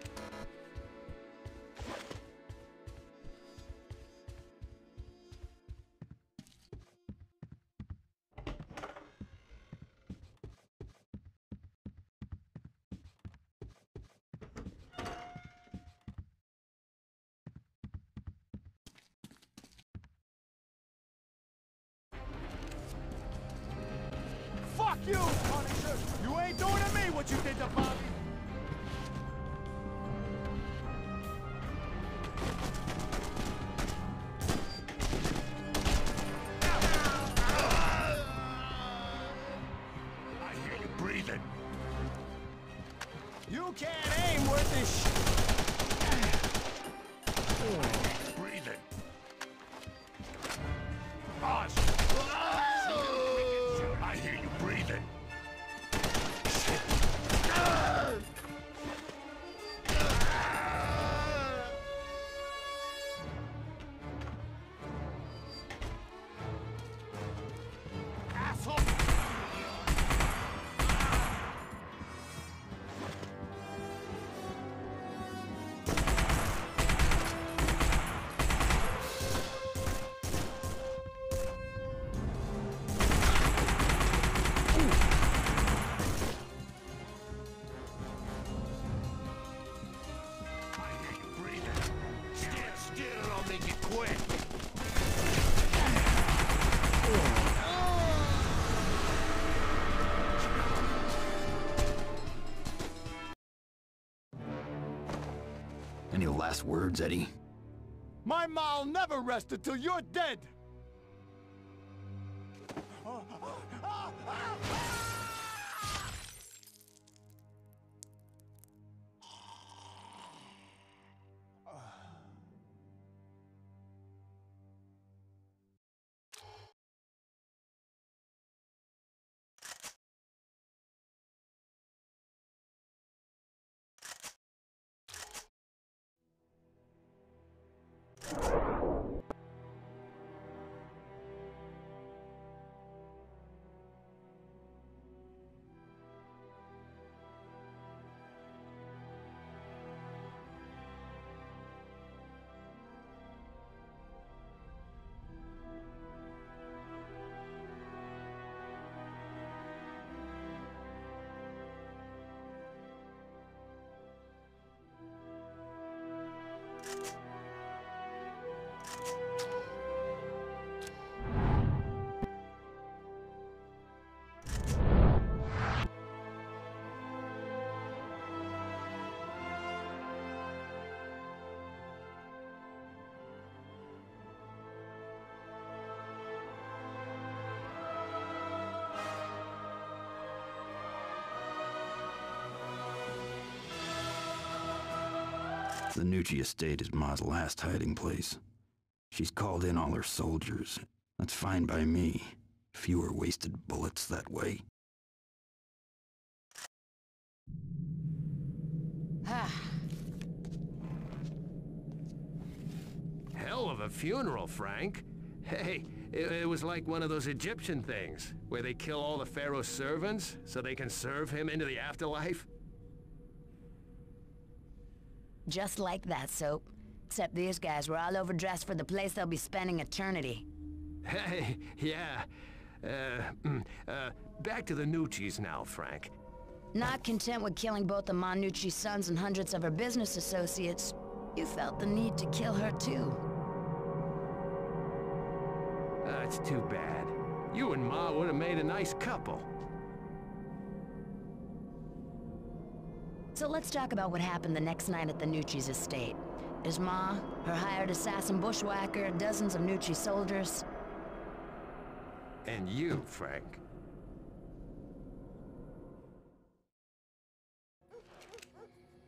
Last words, Eddie? My ma'll never rest until you're dead! left. The Gnucci estate is Ma's last hiding place. She's called in all her soldiers. That's fine by me. Fewer wasted bullets that way. [SIGHS] Hell of a funeral, Frank. Hey, it, it was like one of those Egyptian things, where they kill all the pharaoh's servants so they can serve him into the afterlife. Just like that, Soap. Except these guys were all overdressed for the place they'll be spending eternity. Hey, [LAUGHS] yeah. Uh, mm, uh, back to the Gnucci's now, Frank. Not content with killing both the Ma Gnucci sons and hundreds of her business associates, you felt the need to kill her too. That's too bad. You and Ma would have made a nice couple. So let's talk about what happened the next night at the Gnucci's estate. Is Ma, her hired assassin Bushwacker, dozens of Gnucci soldiers. And you, Frank.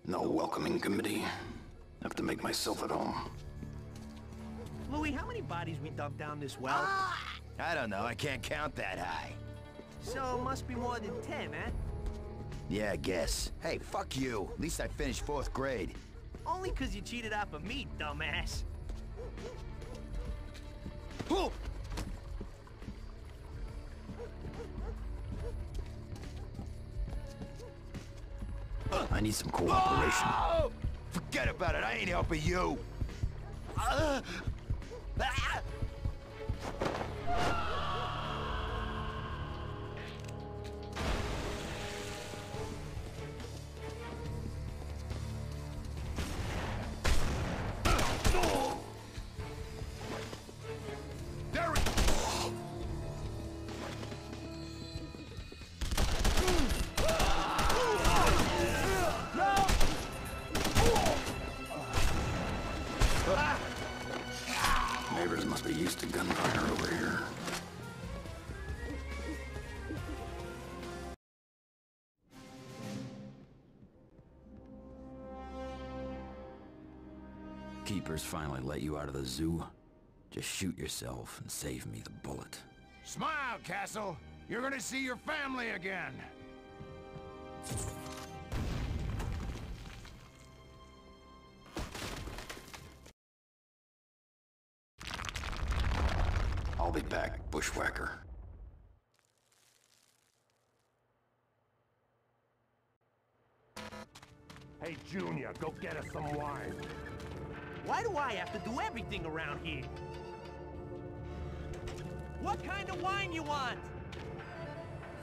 No welcoming committee. Have to make myself at home. Louis, how many bodies we dumped down this well? I don't know. I can't count that high. So, must be more than ten, eh? Yeah, I guess. Hey, fuck you. At least I finished fourth grade. Only 'cause you cheated off of me, dumbass. I need some cooperation. Forget about it. I ain't helping you. Uh, ah! Finally let you out of the zoo. Just shoot yourself and save me the bullet. Smile, Castle. You're gonna see your family again. I'll be back, Bushwacker. Hey, Junior, go get us some wine. Why do I have to do everything around here? What kind of wine you want?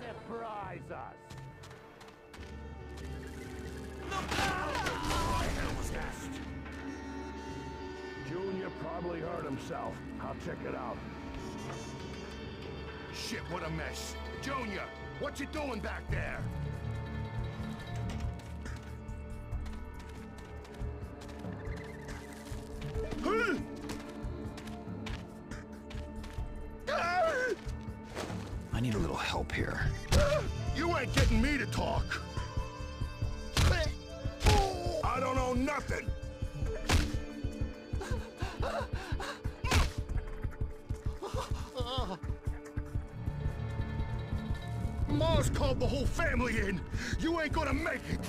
Surprise us. Junior probably hurt himself. I'll check it out. Shit, what a mess. Junior, what you doing back there? The whole family in. You ain't gonna make it.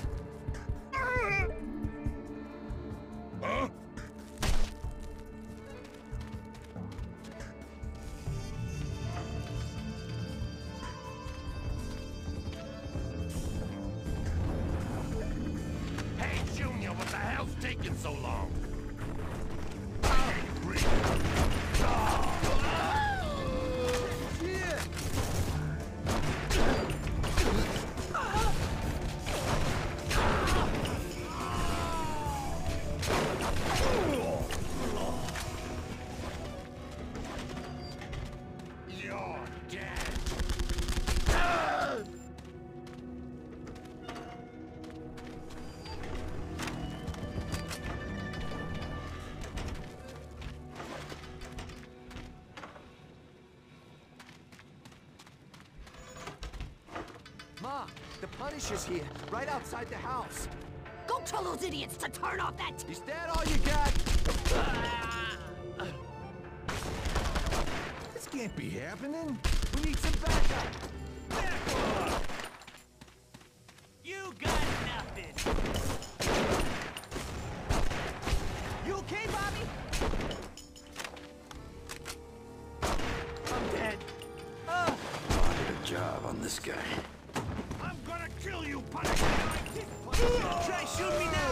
Those idiots to turn off that... Is that all you got? [LAUGHS] This can't be happening. We need some backup. You got nothing. You okay, Bobby? I'm dead. Ah. Did a job on this guy. I'm gonna kill you, Punisher! Try shoot me now,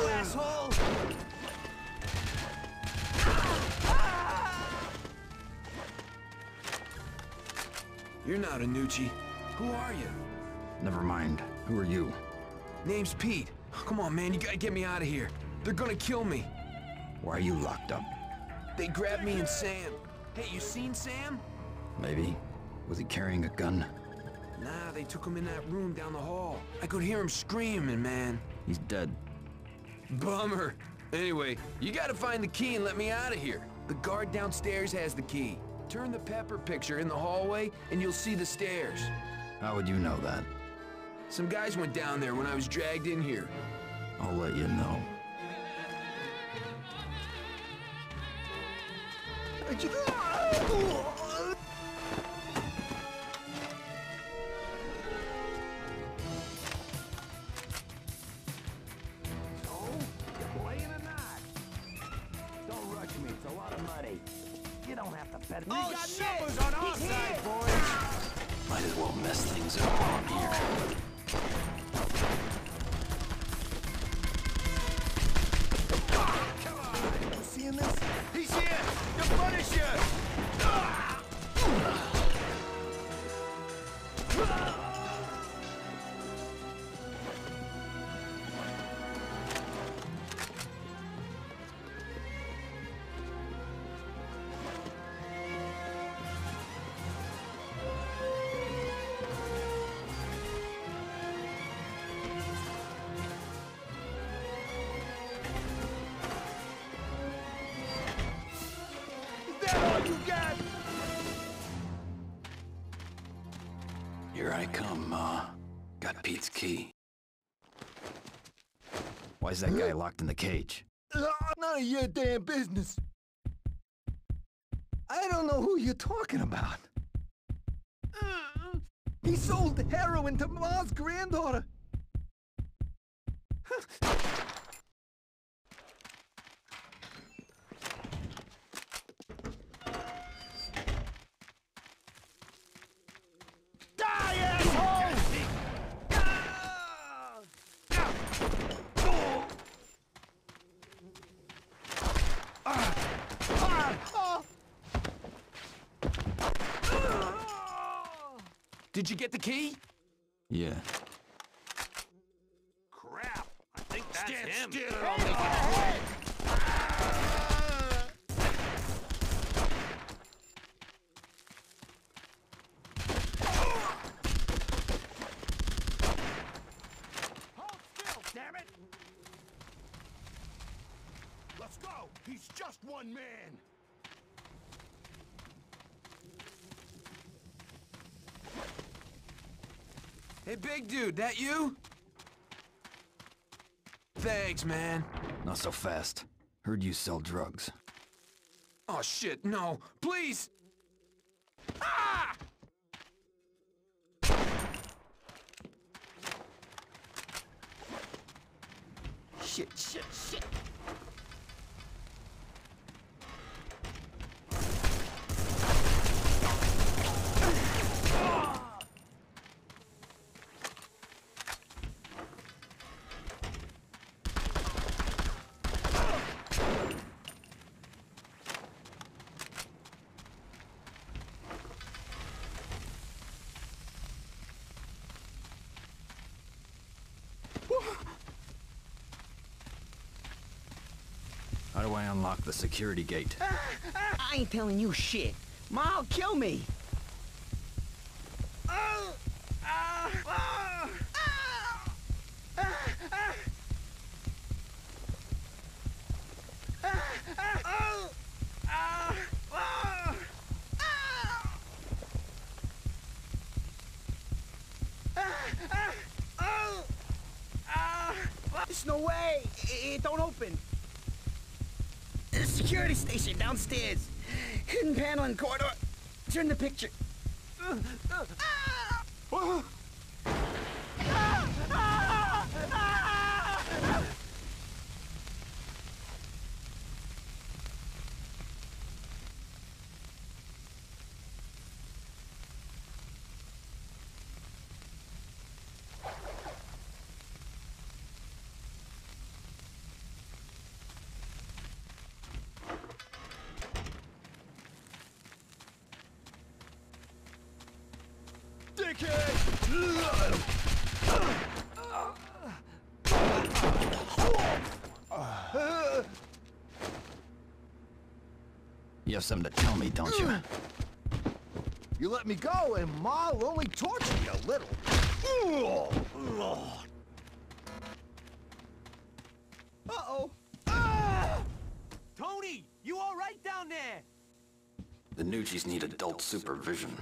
You're not a Gnucci. Who are you? Never mind. Who are you? Name's Pete. Come on, man, you gotta get me out of here. They're gonna kill me. Why are you locked up? They grabbed me and Sam. Hey, you seen Sam? Maybe. Was he carrying a gun? Nah, they took him in that room down the hall. I could hear him screaming, man. He's dead. Bummer. Anyway, you gotta find the key and let me out of here. The guard downstairs has the key. Turn the pepper picture in the hallway and you'll see the stairs. How would you know that? Some guys went down there when I was dragged in here. I'll let you know. [LAUGHS] Key. Why's that guy locked in the cage? None of your damn business. I don't know who you're talking about. He sold heroin to Ma's granddaughter. Die, asshole! Did you get the key? Yeah. Crap! I think that's Stand him. still or I'll make it Hold still, damn it! Let's go! He's just one man! Hey, big dude, that you? Thanks, man. Not so fast. Heard you sell drugs. Oh, shit, no. Please! the security gate. I ain't telling you shit. Ma'll kill me. There's no way. It don't open. Security station downstairs. Hidden panel in corridor. Turn the picture. Uh, uh, ah! You have something to tell me, don't you? [SIGHS] You let me go, and Ma'll only torture you a little. [SIGHS] Uh-oh. Ah! Tony, you all right down there? The Gnucci's need adult supervision.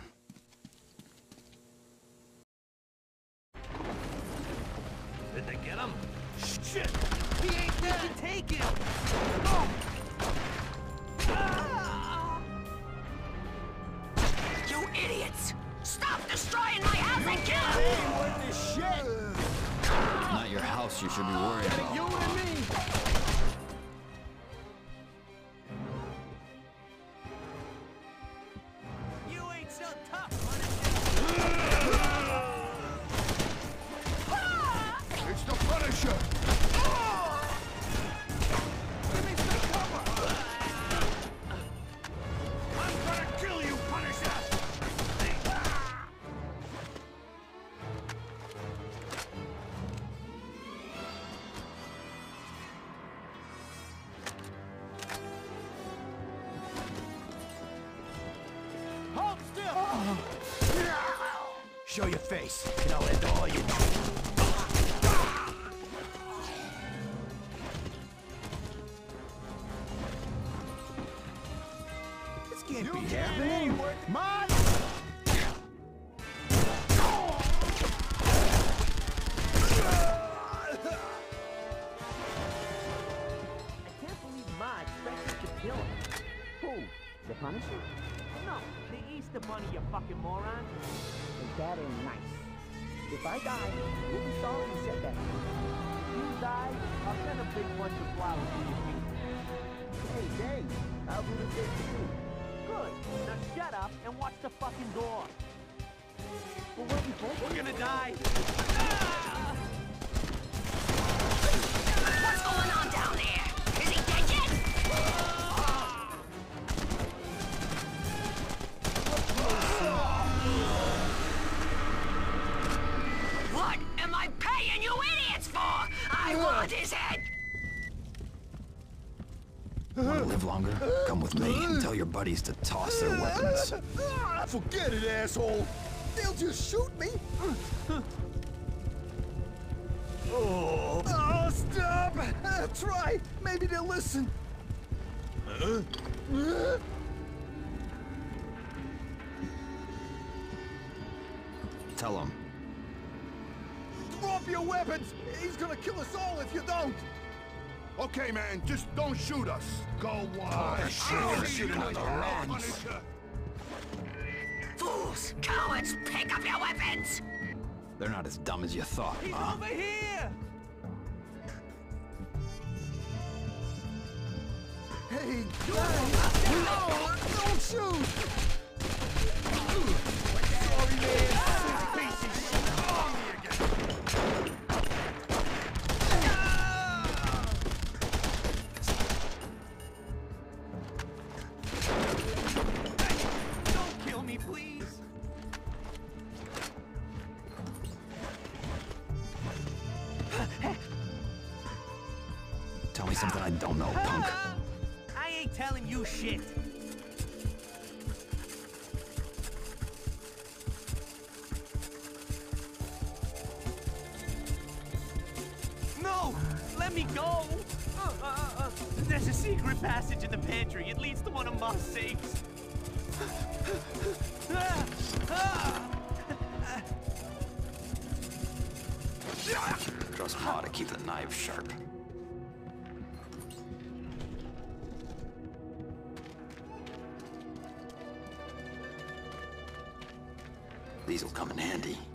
I die, you'll be sorry you said that. You die, I'll send a big bunch of flowers to your feet. Hey, Dave, I'll do the same for you. Good. Now shut up and watch the fucking door. For? We're gonna die. Buddies to toss their weapons. Forget it, asshole. They'll just shoot me. Oh, oh stop! Uh, try. Maybe they'll listen. Uh. Tell them. Drop your weapons! He's gonna kill us all if you don't! Okay, man, just don't shoot us. Go on. Punisher. Shooting on the runs. Fools! Cowards! Pick up your weapons! They're not as dumb as you thought, He's Ma. over here! Hey, guys! No! Don't shoot! Sorry, man. Ah! Piece These'll come in handy.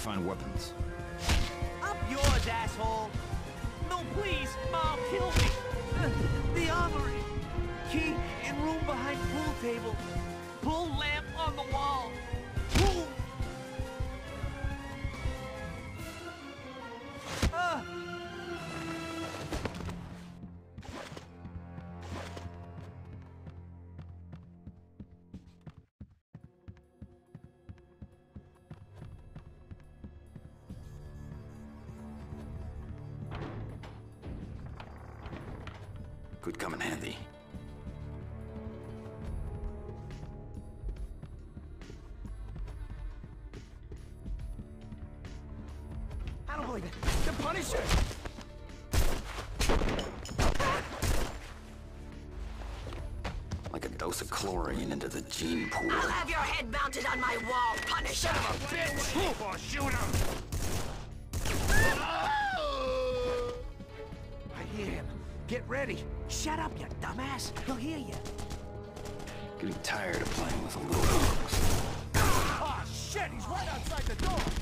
Find weapons? Come in handy. I don't believe it. The Punisher! Like a dose of chlorine into the gene pool. I'll have your head mounted on my wall, Punisher! bitch! shoot him! Ah! I hear him. Get ready. Shut up, you dumbass! He'll hear you. Getting tired of playing with the little dogs. Ah, shit! He's right outside the door!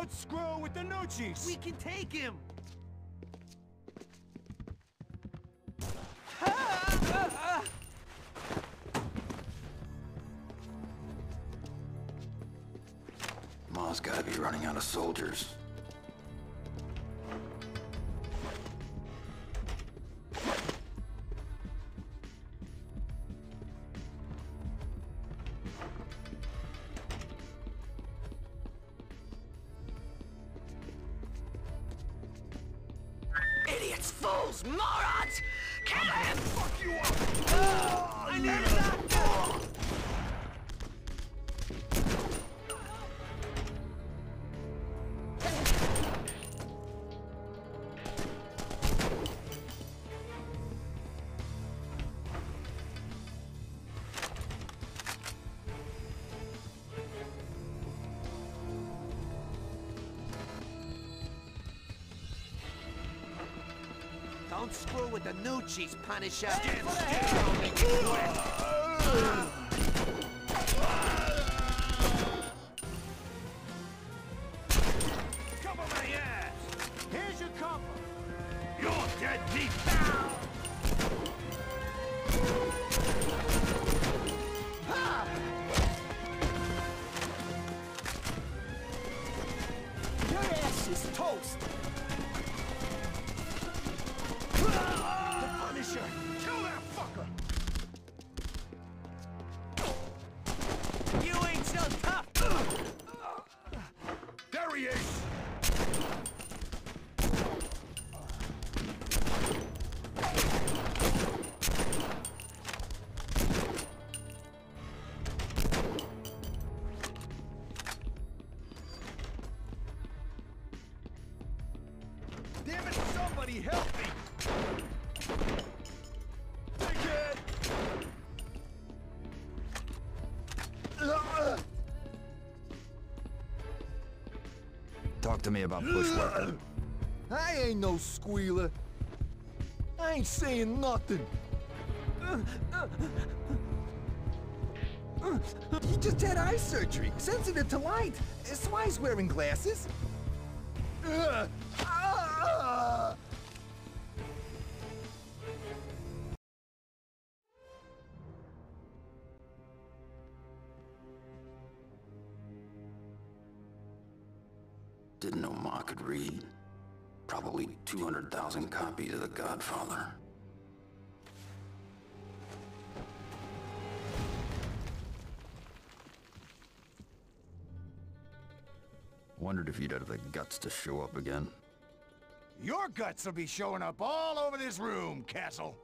Don't screw with the Gnucci's! We can take him! Ma's gotta be running out of soldiers. Don't screw with the Gnucci's, Punisher! Somebody help me! Dickhead! Talk to me about bushwork. I ain't no squealer. I ain't saying nothing. He just had eye surgery, sensitive to light. That's why he's wearing glasses. Ugh. Godfather. Wondered if you'd have the guts to show up again. Your guts will be showing up all over this room, Castle.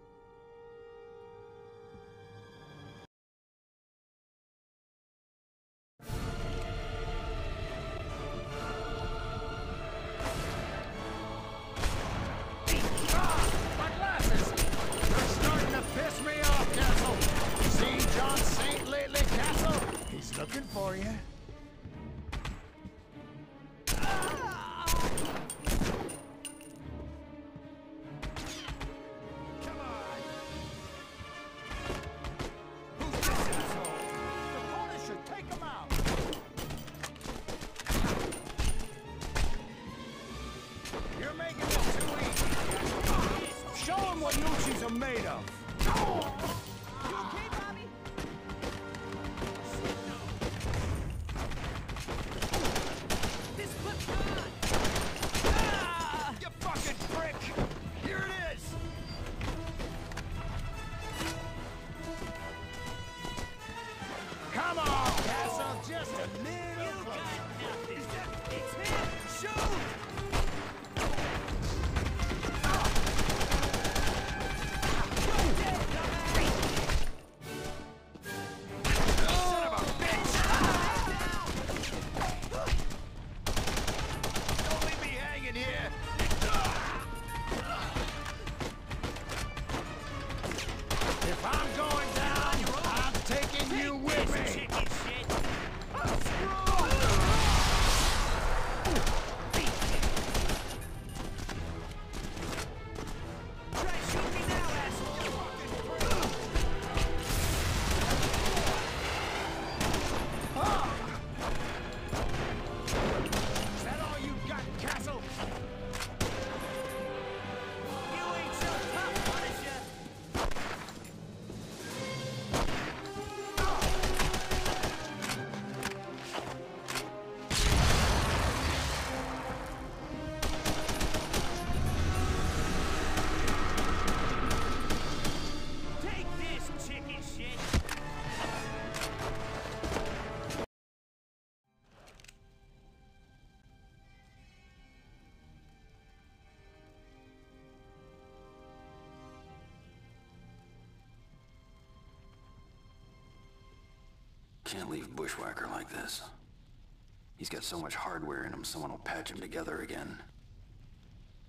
Can't leave Bushwacker like this. He's got so much hardware in him, someone will patch him together again.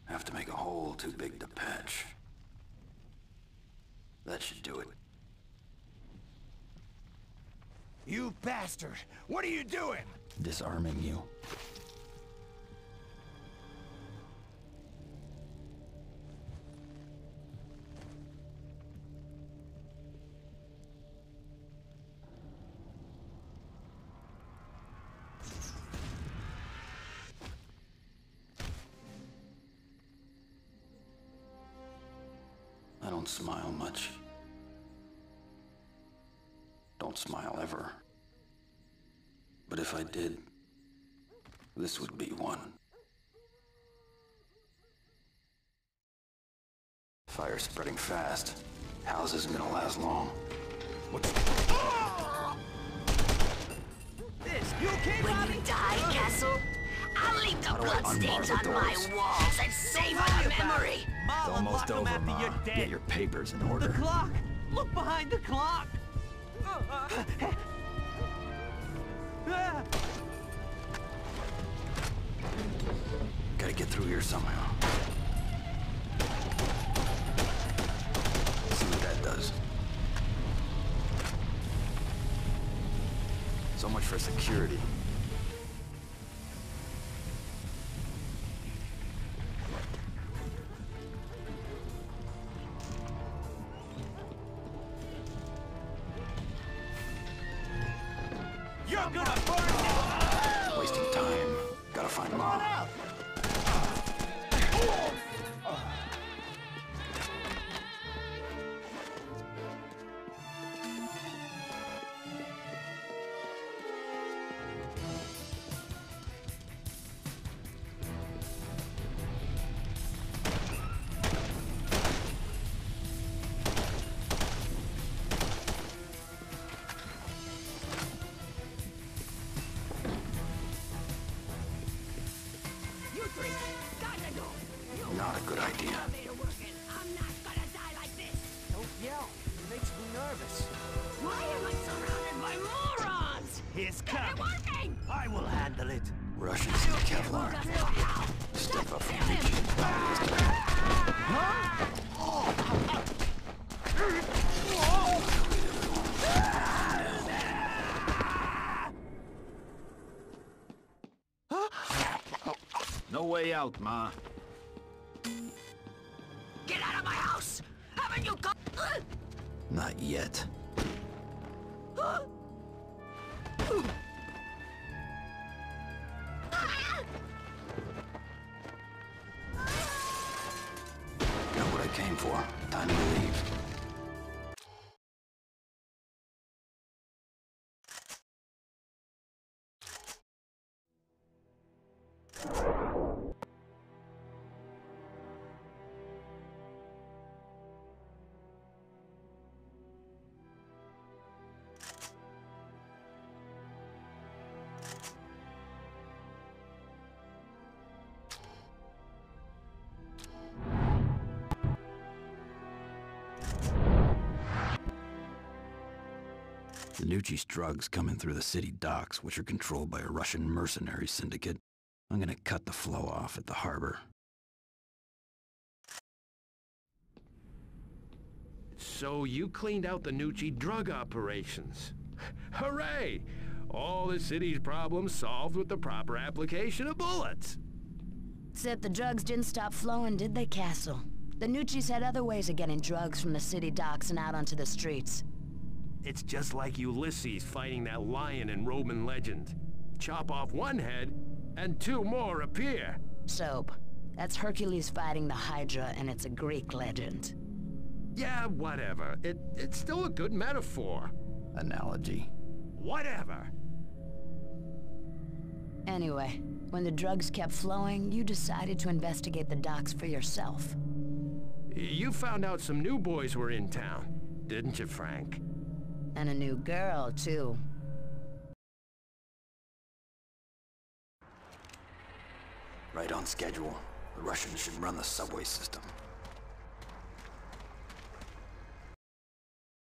Have to make a hole too big to patch. That should do it. You bastard! What are you doing? Disarming you. I don't smile much. Don't smile ever. But if I did, this would be one. Fire's spreading fast. House isn't gonna last long. What's... This, you okay, When Bobby? you die, Castle, I'll leave the How do bloodstains on my walls and savor worry the memory. it. It's almost lock 'em over, after Ma. you're dead. Get your papers in order. The clock! Look behind the clock! Gotta get through here somehow. See what that does. So much for security. Out, Ma. The Gnucci's drugs coming through the city docks, which are controlled by a Russian mercenary syndicate. I'm gonna cut the flow off at the harbor. So you cleaned out the Gnucci drug operations. Hooray! All the city's problems solved with the proper application of bullets. Except the drugs didn't stop flowing, did they, Castle? The Gnucci's had other ways of getting drugs from the city docks and out onto the streets. It's just like Ulysses fighting that lion in Roman legend. Chop off one head, and two more appear. Soap. That's Hercules fighting the Hydra, and it's a Greek legend. Yeah, whatever. It, it's still a good metaphor. Analogy. Whatever. Anyway, when the drugs kept flowing, you decided to investigate the docks for yourself. You found out some new boys were in town, didn't you, Frank? And a new girl, too. Right on schedule. The Russians should run the subway system.